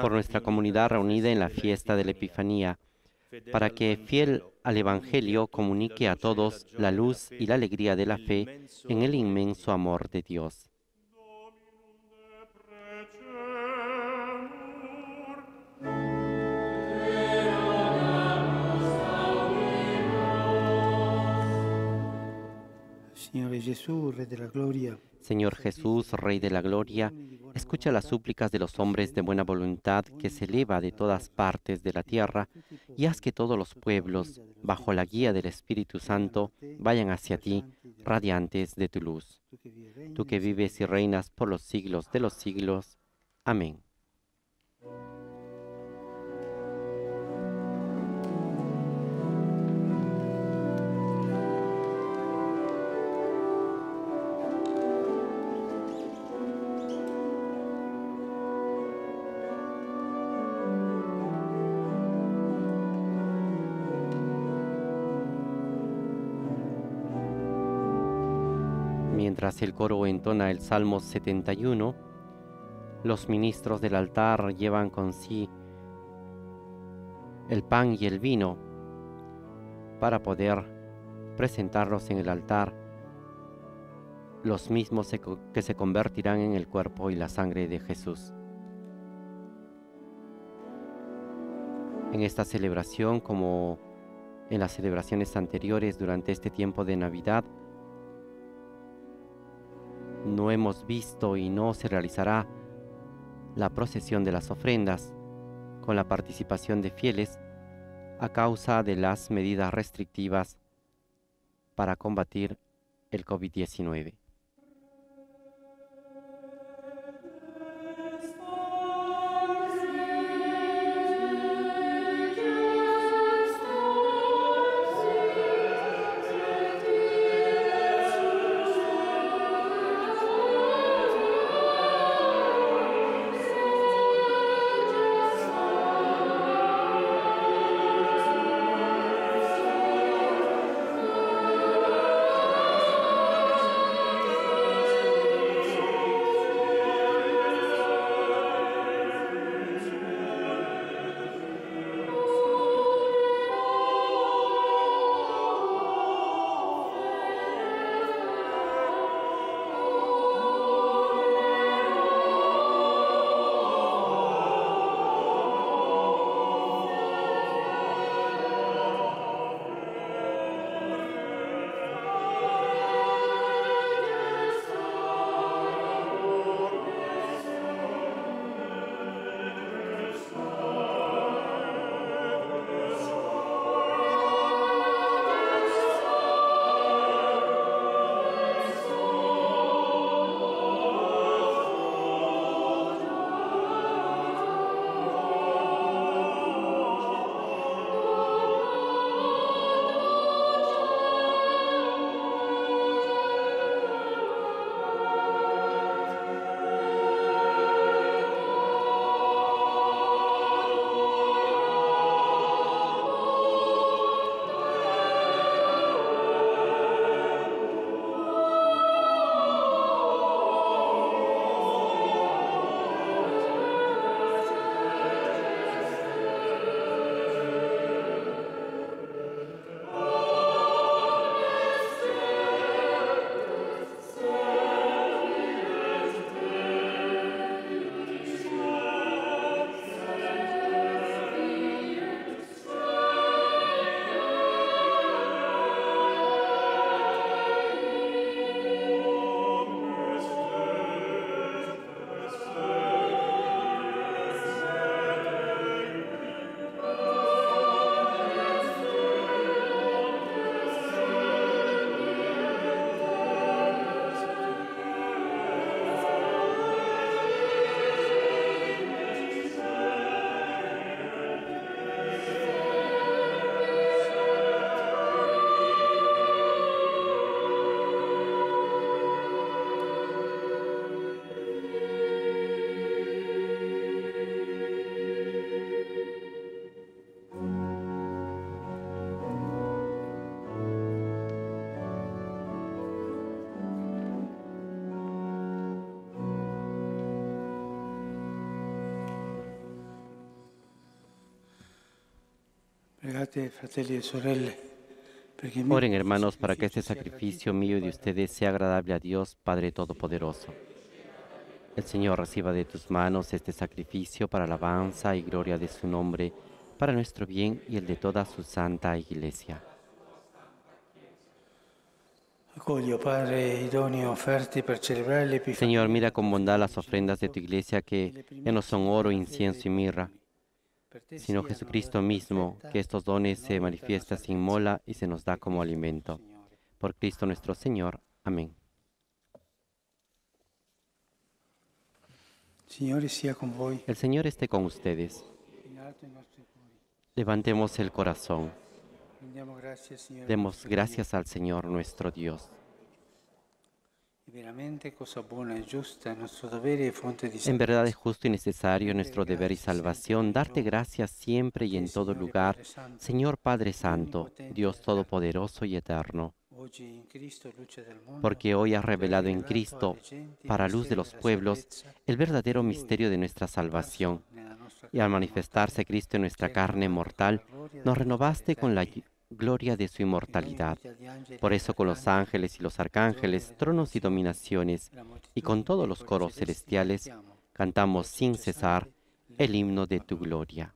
Por nuestra comunidad reunida en la fiesta de la Epifanía, para que fiel al Evangelio comunique a todos la luz y la alegría de la fe en el inmenso amor de Dios. Señor Jesús, Rey de la Gloria, escucha las súplicas de los hombres de buena voluntad que se eleva de todas partes de la tierra y haz que todos los pueblos, bajo la guía del Espíritu Santo, vayan hacia ti, radiantes de tu luz. Tú que vives y reinas por los siglos de los siglos. Amén. El coro entona el Salmo 71, los ministros del altar llevan con sí el pan y el vino para poder presentarlos en el altar, los mismos que se convertirán en el cuerpo y la sangre de Jesús. En esta celebración, como en las celebraciones anteriores durante este tiempo de Navidad, no hemos visto y no se realizará la procesión de las ofrendas con la participación de fieles a causa de las medidas restrictivas para combatir el COVID-19. Oren hermanos para que este sacrificio mío y de ustedes sea agradable a Dios Padre Todopoderoso. El Señor reciba de tus manos este sacrificio para alabanza y gloria de su nombre, para nuestro bien y el de toda su santa iglesia. Señor, mira con bondad las ofrendas de tu iglesia que ya no son oro, incienso y mirra, sino Jesucristo mismo, que estos dones se gloria per la manifiesta sin mola y se nos da como alimento. Por Cristo nuestro Señor. Amén. El Señor esté con ustedes. Levantemos el corazón. Demos gracias al Señor nuestro Dios. Dio. E veramente cosa buona e giusta, nostro dovere e fonte di En verdad es justo y necesario nuestro deber y salvación darte gracias siempre y en todo lugar, Señor Padre Santo, Dios Todopoderoso y Eterno, porque hoy has revelado en Cristo, para luz de los pueblos, el verdadero misterio de nuestra salvación. Y al manifestarse Cristo en nuestra carne mortal, nos renovaste con la. Gloria de su inmortalidad. Por eso con los ángeles y los arcángeles, tronos y dominaciones, y con todos los coros celesti celestiales, cantamos sin cesar el himno de tu gloria.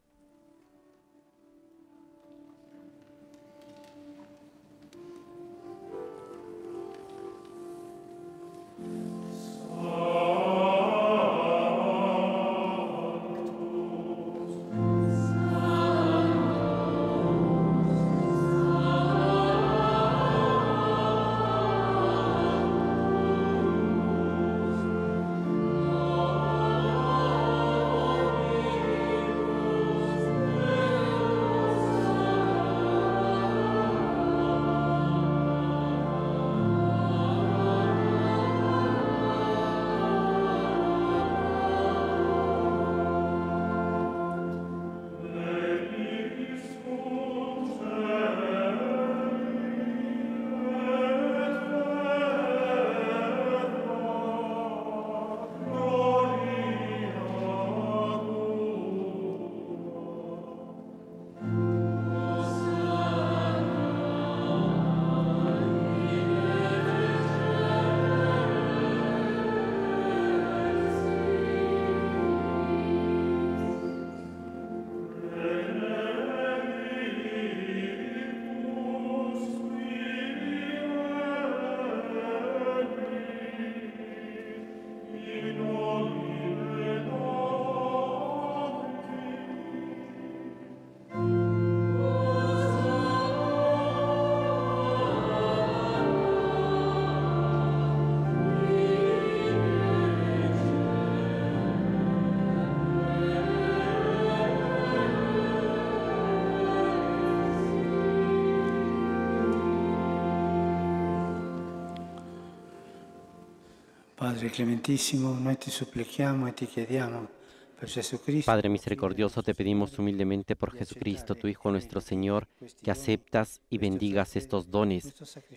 Padre clementissimo, noi ti supplichiamo e ti chiediamo per Gesù Cristo. Padre misericordioso, te pedimos humildemente por Jesucristo, tu Hijo nuestro Señor, que aceptas y bendigas estos dones,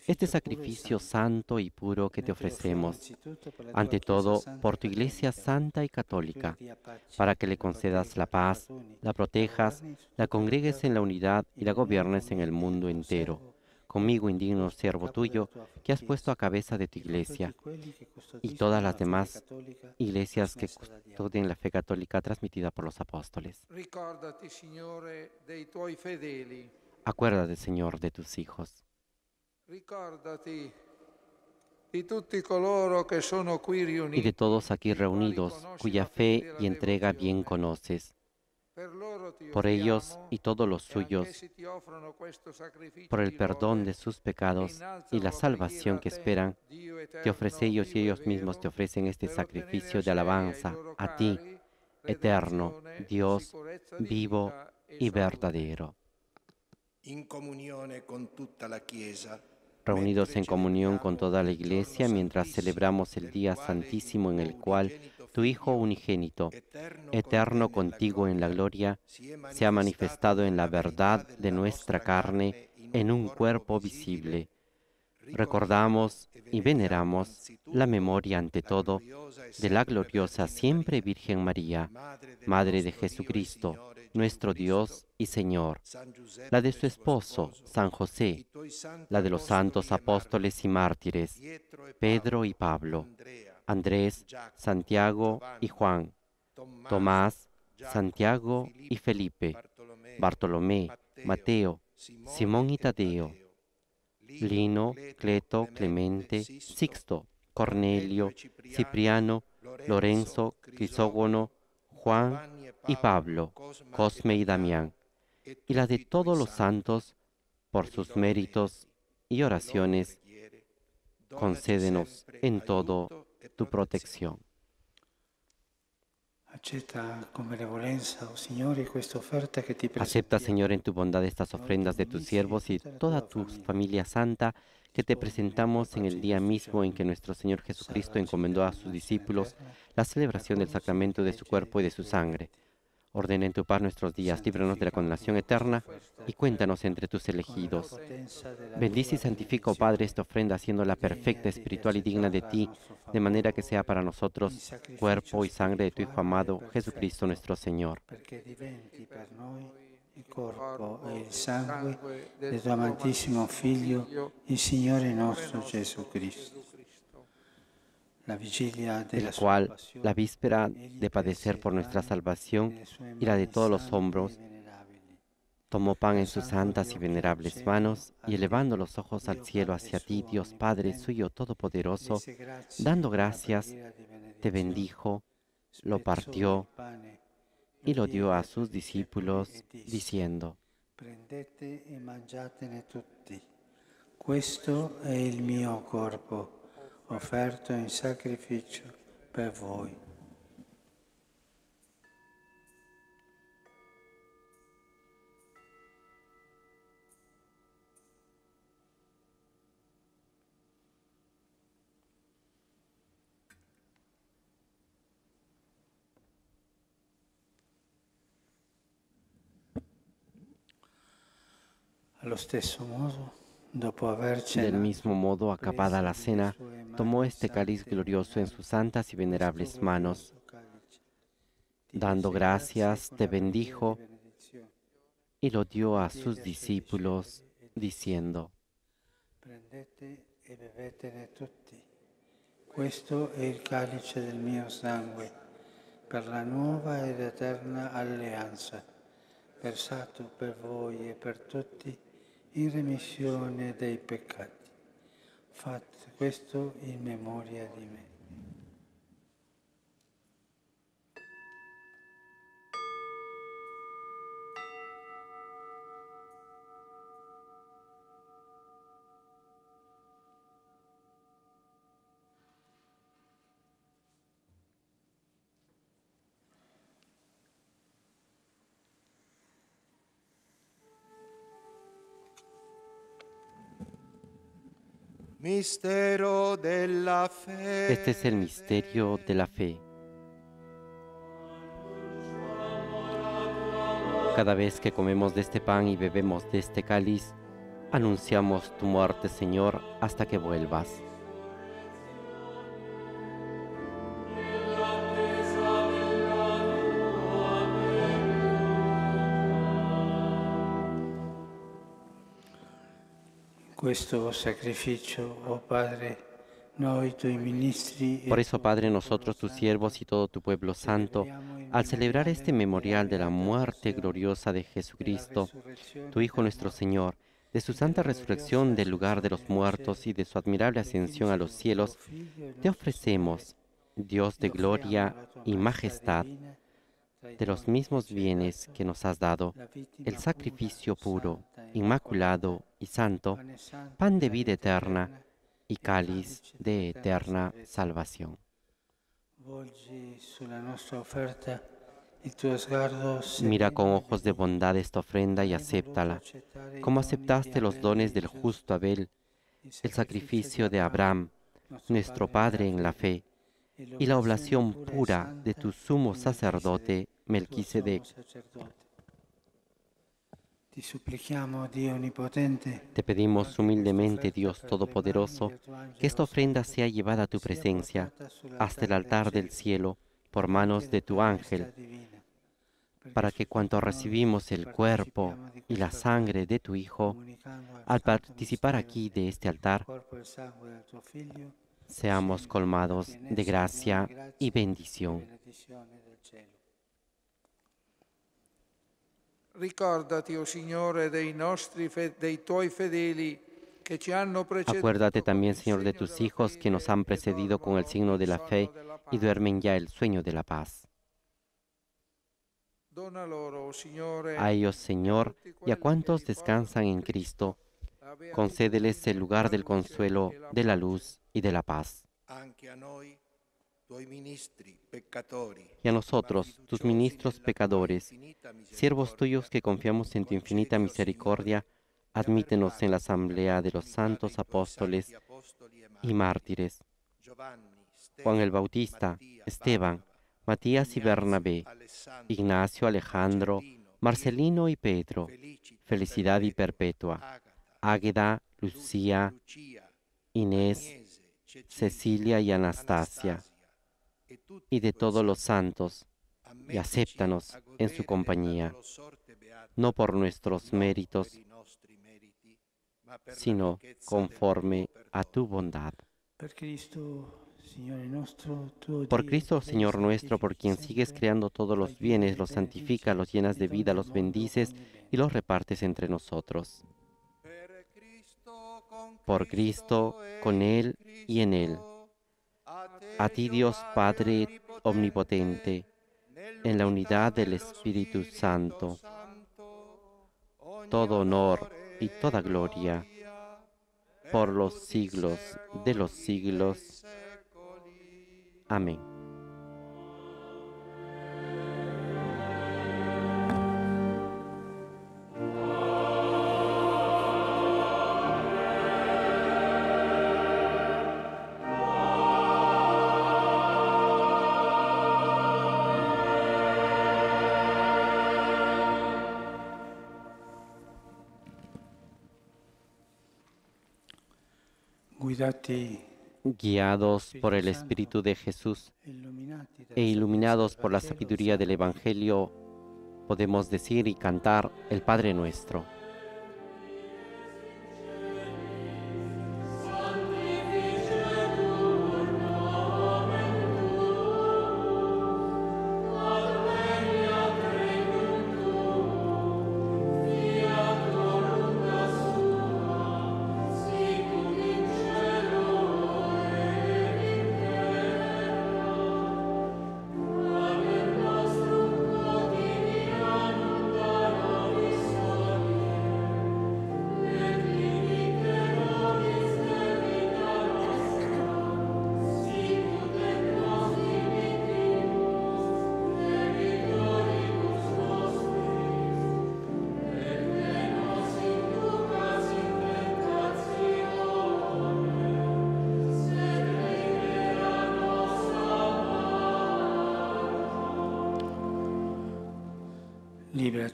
este sacrificio santo y puro que te ofrecemos, ante todo por tu Iglesia Santa y Católica, para que le concedas la paz, la protejas, la congregues en la unidad y la gobiernes en el mundo entero. Conmigo, indigno siervo tuyo, que has puesto a cabeza de tu Iglesia y todas las demás iglesias que custodian la fe católica transmitida por los apóstoles. Acuérdate, Señor, de tus hijos. Y de todos aquí reunidos, cuya fe y entrega bien conoces. Por ellos y todos los e suyos, por el perdón de sus pecados y la salvación que esperan, te ofrece ellos y e ellos mismos te ofrecen este sacrificio de e alabanza a ti, eterno, Dios, vivo y verdadero. reunidos en comunión con toda la Iglesia mientras celebramos el día santísimo en el cual tu Hijo unigénito, eterno contigo en la gloria, se ha manifestado en la verdad de nuestra carne en un cuerpo visible. recordamos y veneramos la memoria ante todo de la gloriosa siempre Virgen María, Madre de Jesucristo, nuestro Dios y Señor, la de su esposo, San José, la de los santos apóstoles y mártires, Pedro y Pablo, Andrés, Santiago y Juan, Tomás, Santiago y Felipe, Bartolomé, Mateo, Simón y Tadeo, Lino, Cleto, Clemente, Sixto, Cornelio, Cipriano, Lorenzo, Crisógono, Juan y Pablo, Cosme y Damián, y la de todos los santos, por sus méritos y oraciones, concédenos en todo tu protección. Acepta, Señor, en tu bondad estas ofrendas de tus siervos y toda tu familia. santa que te presentamos en el día mismo en que nuestro Señor Jesucristo encomendó a sus discípulos la celebración del sacramento de su cuerpo y de su sangre. Ordena en tu paz nuestros días, líbranos de la condenación eterna y cuéntanos entre tus elegidos. Bendice y santifica, oh Padre, esta ofrenda, haciéndola perfecta, espiritual y digna de ti, de manera que sea para nosotros cuerpo y sangre de tu Hijo amado, Jesucristo nuestro Señor. il corpo e il sangue del tuo amatissimo Figlio, il Signore nostro Gesù Cristo. El cual, la víspera de padecer por nuestra salvación y la de todos los hombros, tomó pan en sus santas y venerables manos y elevando los ojos al cielo hacia ti, Dios Padre suyo todopoderoso, dando gracias, te bendijo, lo partió y lo dio a sus discípulos, diciendo, Prendete e mangiatene tutti. Questo è il mio corpo offerto in sacrificio per voi. Allo stesso modo, del mismo modo, acabada la cena, tomó este cáliz glorioso en sus santas y venerables manos. Dando gracias, te bendijo y lo dio a sus discípulos, diciendo, Prendete bevetene tutti. Questo è il calice del mio sangue, per la nuova ed eterna alleanza, versato per voi e per tutti in remissione dei peccati. Fate questo in memoria di me. Este es el misterio de la fe. Cada vez que comemos de este pan y bebemos de este cáliz, anunciamos tu muerte, Señor, hasta que vuelvas. Oh Padre, Por eso, Padre, nosotros, tus siervos y todo tu pueblo santo, al celebrar este memorial de la muerte gloriosa de Jesucristo, tu Hijo nuestro Señor, de su santa resurrección del lugar de los muertos y de su admirable ascensión a los cielos, te ofrecemos, Dios de gloria y majestad, de los mismos bienes que nos has dado, el sacrificio puro, inmaculado y santo, pan de vida eterna y cáliz de eterna. salvación. Mira con ojos de bondad esta ofrenda y acéptala, como aceptaste los dones del justo Abel, el sacrificio de Abraham, nuestro Padre en la fe, y la oblación pura de tu sumo sacerdote Melquisedec. Ti supplichiamo, Dio Onnipotente, Te pedimos humildemente, Dios Todopoderoso, que esta ofrenda sea llevada a tu presencia hasta el altar del cielo por manos de tu ángel, para que cuanto recibimos el cuerpo y la sangre de tu Hijo, al participar aquí de este altar, seamos colmados de gracia y bendición. Ricordati, oh Signore, dei nostri fe- dei tuoi fedeli che ci hanno preceduto. Acuérdate también, Señor, de tus hijos que nos han e precedido con el signo de la fe y duermen ya el sueño de la paz. Oh Signore, A ellos, Señor, y a cuantos descansan en Cristo, concédeles el lugar del consuelo, de la luz y de la paz. Y a nosotros, tus ministros pecadores, siervos tuyos que confiamos en tu infinita misericordia, admítenos en la asamblea de los santos apóstoles y mártires, Juan el Bautista, Esteban, Matías y Bernabé, Ignacio, Alejandro, Marcelino y Pedro, felicidad y Perpetua, Águeda, Lu- Lucía, Inés, Cecilia, y Anastasia, y de todos los santos, Ammettici acéptanos en su compañía, no por nuestros méritos, sino conforme a tu bondad. Por Cristo, Señor nuestro, por quien santifica sigues creando todos los bienes, los santificas, los llenas de vida, los bendices y los repartes entre nosotros. Por Cristo, con Él y en Él. A ti, Dios Padre Omnipotente, en la unidad del Espíritu Santo, todo honor y toda gloria por los siglos de los siglos. Amén. Guiados por el Espíritu de Jesús e iluminados por la sabiduría del Evangelio, podemos decir y cantar el Padre nuestro.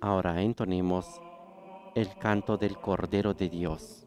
Ahora entonemos el canto del Cordero de Dios.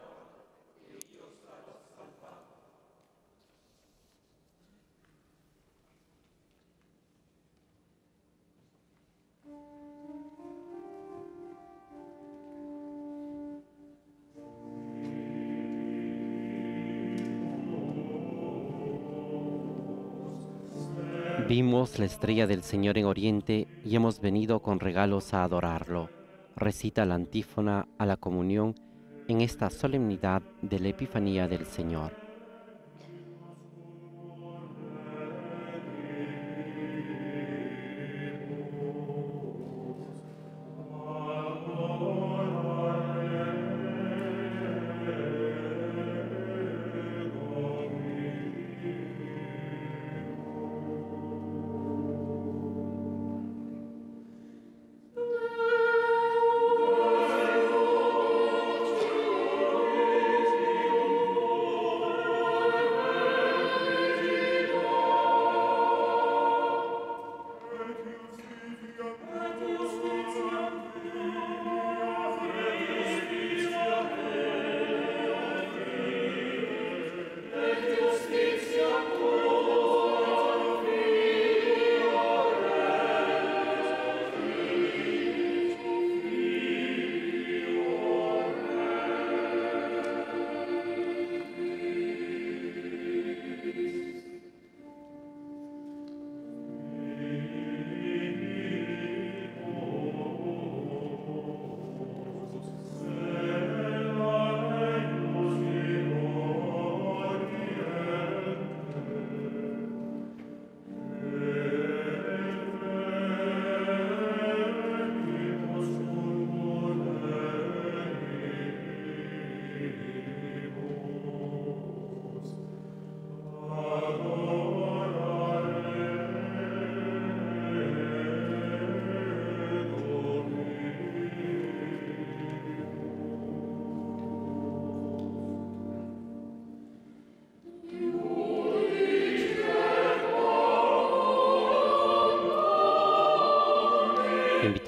Vimos la estrella del Señor en Oriente y hemos venido con regalos a adorarlo. Recita la antífona a la comunión en esta solemnidad de la Epifanía del Señor.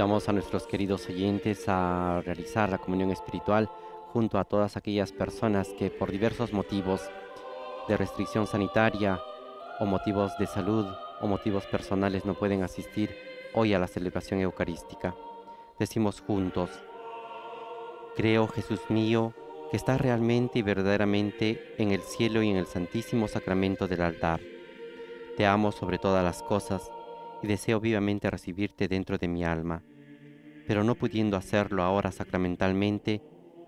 Invitamos a nuestros queridos oyentes a realizar la comunión espiritual junto a todas aquellas personas que por diversos motivos de restricción sanitaria o motivos de salud o motivos personales no pueden asistir hoy a la celebración eucarística. Decimos juntos, creo Jesús mío que estás realmente y verdaderamente en el cielo y en el santísimo sacramento del altar. Te amo sobre todas las cosas y deseo vivamente recibirte dentro de mi alma. Pero no pudiendo hacerlo ahora sacramentalmente,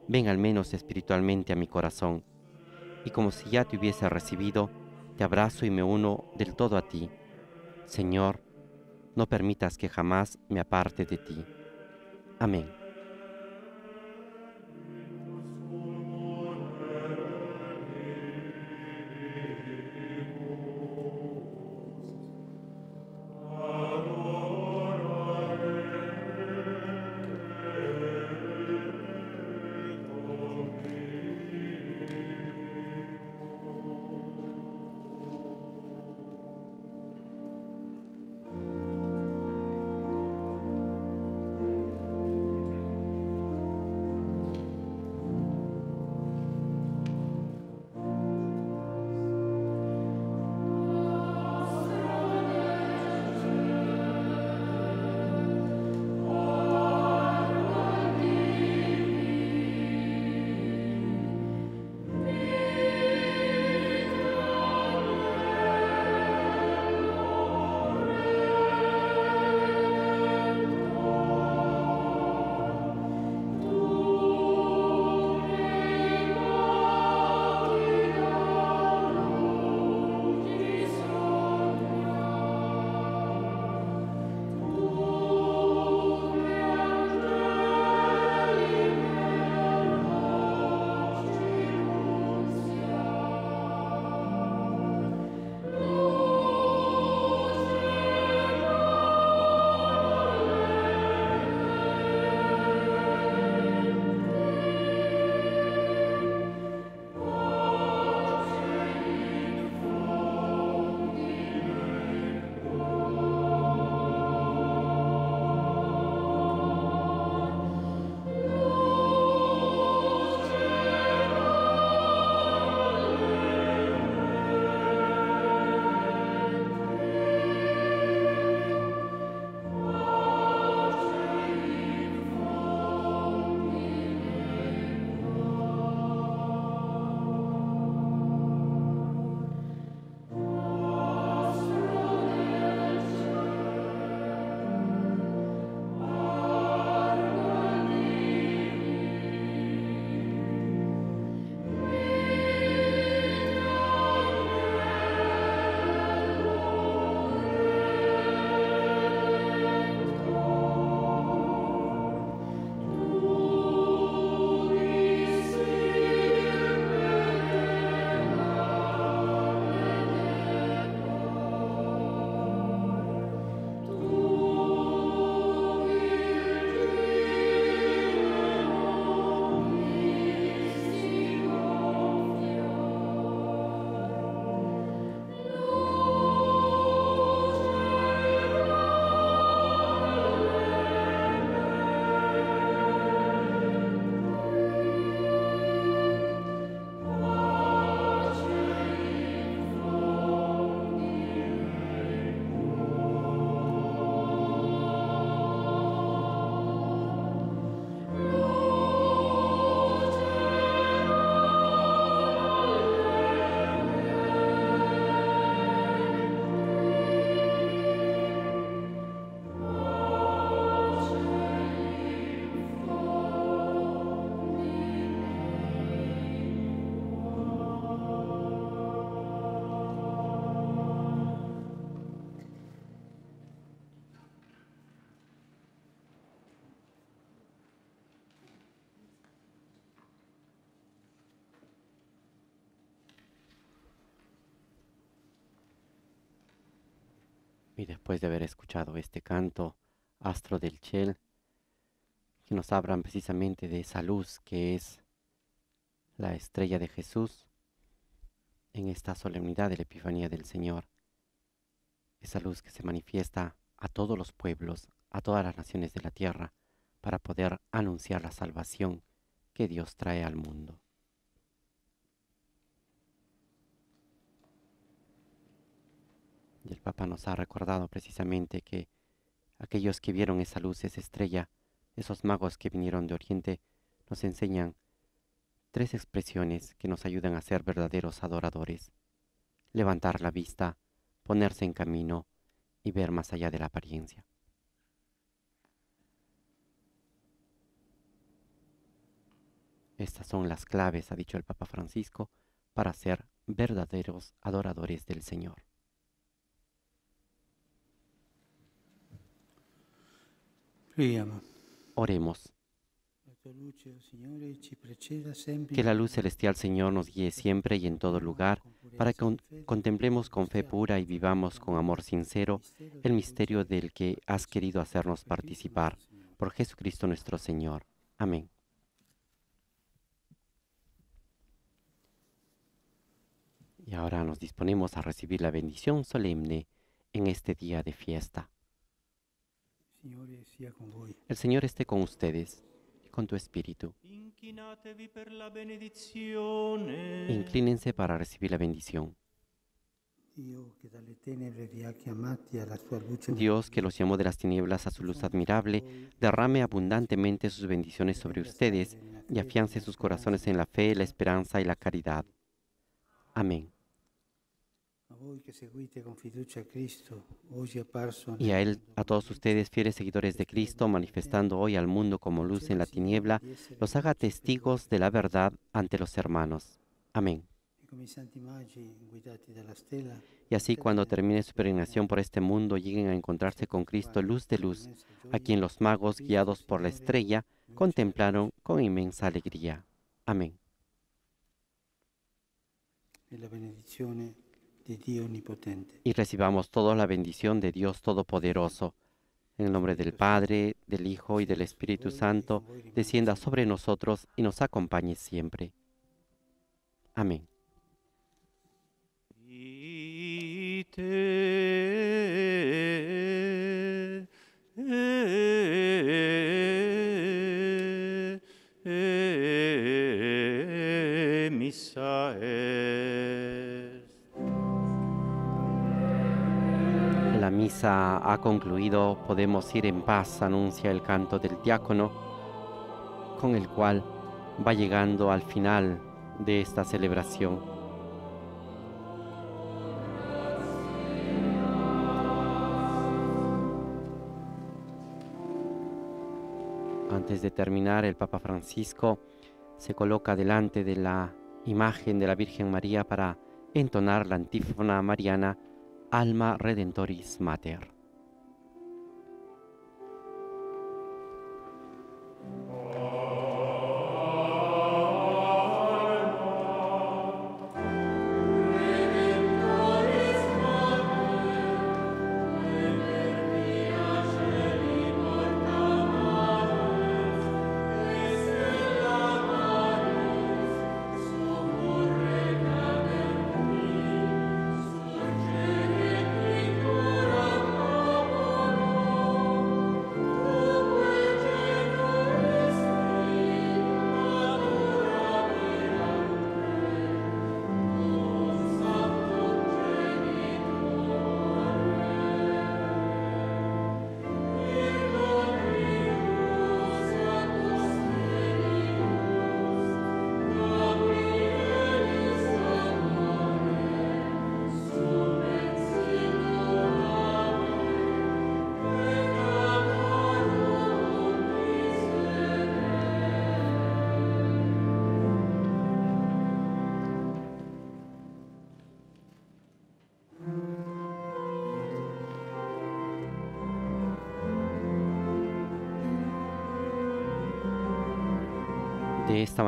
ven al menos espiritualmente a mi corazón. Y como si ya te hubiese recibido, te abrazo y me uno del todo a ti. Señor, no permitas que jamás me aparte de ti. Amén. Después de haber escuchado este canto, Astro del Chel, que nos hablan precisamente de esa luz que es la estrella de Jesús en esta solemnidad de la Epifanía del Señor, esa luz que se manifiesta a todos los pueblos, a todas las naciones de la tierra, para poder anunciar la salvación que Dios trae al mundo. Y el Papa nos ha recordado precisamente que aquellos que vieron esa luz, esa estrella, esos magos que vinieron de Oriente, nos enseñan tres expresiones que nos ayudan a ser verdaderos adoradores. Levantar la vista, ponerse en camino y ver más allá de la apariencia. Estas son las claves, ha dicho el Papa Francisco, para ser verdaderos adoradores del Señor. Oremos. Que la luz celestial, Señor, nos guíe siempre y en todo lugar, para que contemplemos con fe pura y vivamos con amor sincero el misterio del que has querido hacernos participar. Por Jesucristo nuestro Señor. Amén. Y ahora nos disponemos a recibir la bendición solemne en este día de fiesta. El Señor esté con ustedes y con tu espíritu. Inclínense para recibir la bendición. Dios, que los llamó de las tinieblas a su luz admirable, derrame abundantemente sus bendiciones sobre ustedes y afiance sus corazones en la fe, la esperanza y la caridad. Amén. Y a Él, a todos ustedes, fieles seguidores de Cristo, manifestando hoy al mundo como luz en la tiniebla, los haga testigos de la verdad ante los hermanos. Amén. Y así cuando termine su peregrinación por este mundo lleguen a encontrarse con Cristo luz de luz, a quien los magos, guiados por la estrella, contemplaron con inmensa alegría. Amén. la y recibamos toda la bendición de Dios Todopoderoso. En el nombre del Padre, del Hijo y del Espíritu Santo, descienda sobre nosotros y nos acompañe siempre. Amén. Misa ha concluido, podemos ir en paz, anuncia el canto del diácono, con el cual va llegando al final de esta celebración. Antes de terminar, el Papa Francisco se coloca delante de la imagen de la Virgen María para entonar la antífona mariana Alma Redentoris Mater.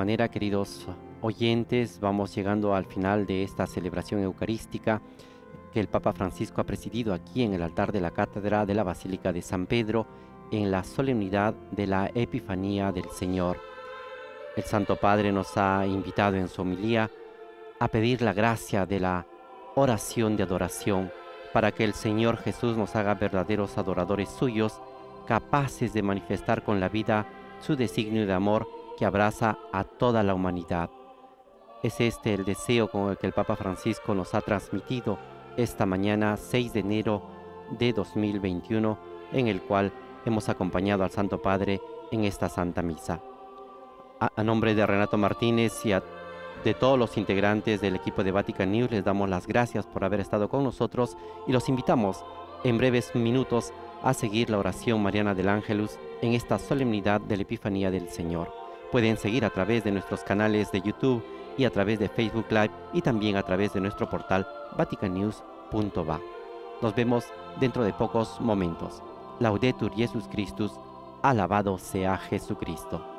Manera, queridos oyentes, vamos llegando al final de esta celebración eucarística que el Papa Francisco ha presidido aquí en el altar de la Cátedra de la Basílica de San Pedro en la solemnidad de la Epifanía del Señor. El Santo Padre nos ha invitado en su homilía a pedir la gracia de la oración de adoración para que el Señor Jesús nos haga verdaderos adoradores suyos, capaces de manifestar con la vida su designio de amor que abraza a toda la humanidad. Es este el deseo con el que el Papa Francisco nos ha transmitido esta mañana 6 de enero de 2021, en el cual hemos acompañado al Santo Padre en esta Santa Misa. A, nombre de Renato Martínez y de todos los integrantes del equipo de Vatican News les damos las gracias por haber estado con nosotros y los invitamos en breves minutos a seguir la oración mariana del Ángelus en esta solemnidad de la Epifanía del Señor. Pueden seguir a través de nuestros canales de YouTube y a través de Facebook Live y también a través de nuestro portal vaticanews.va. Nos vemos dentro de pocos momentos. Laudetur Jesus Christus, alabado sea Jesucristo.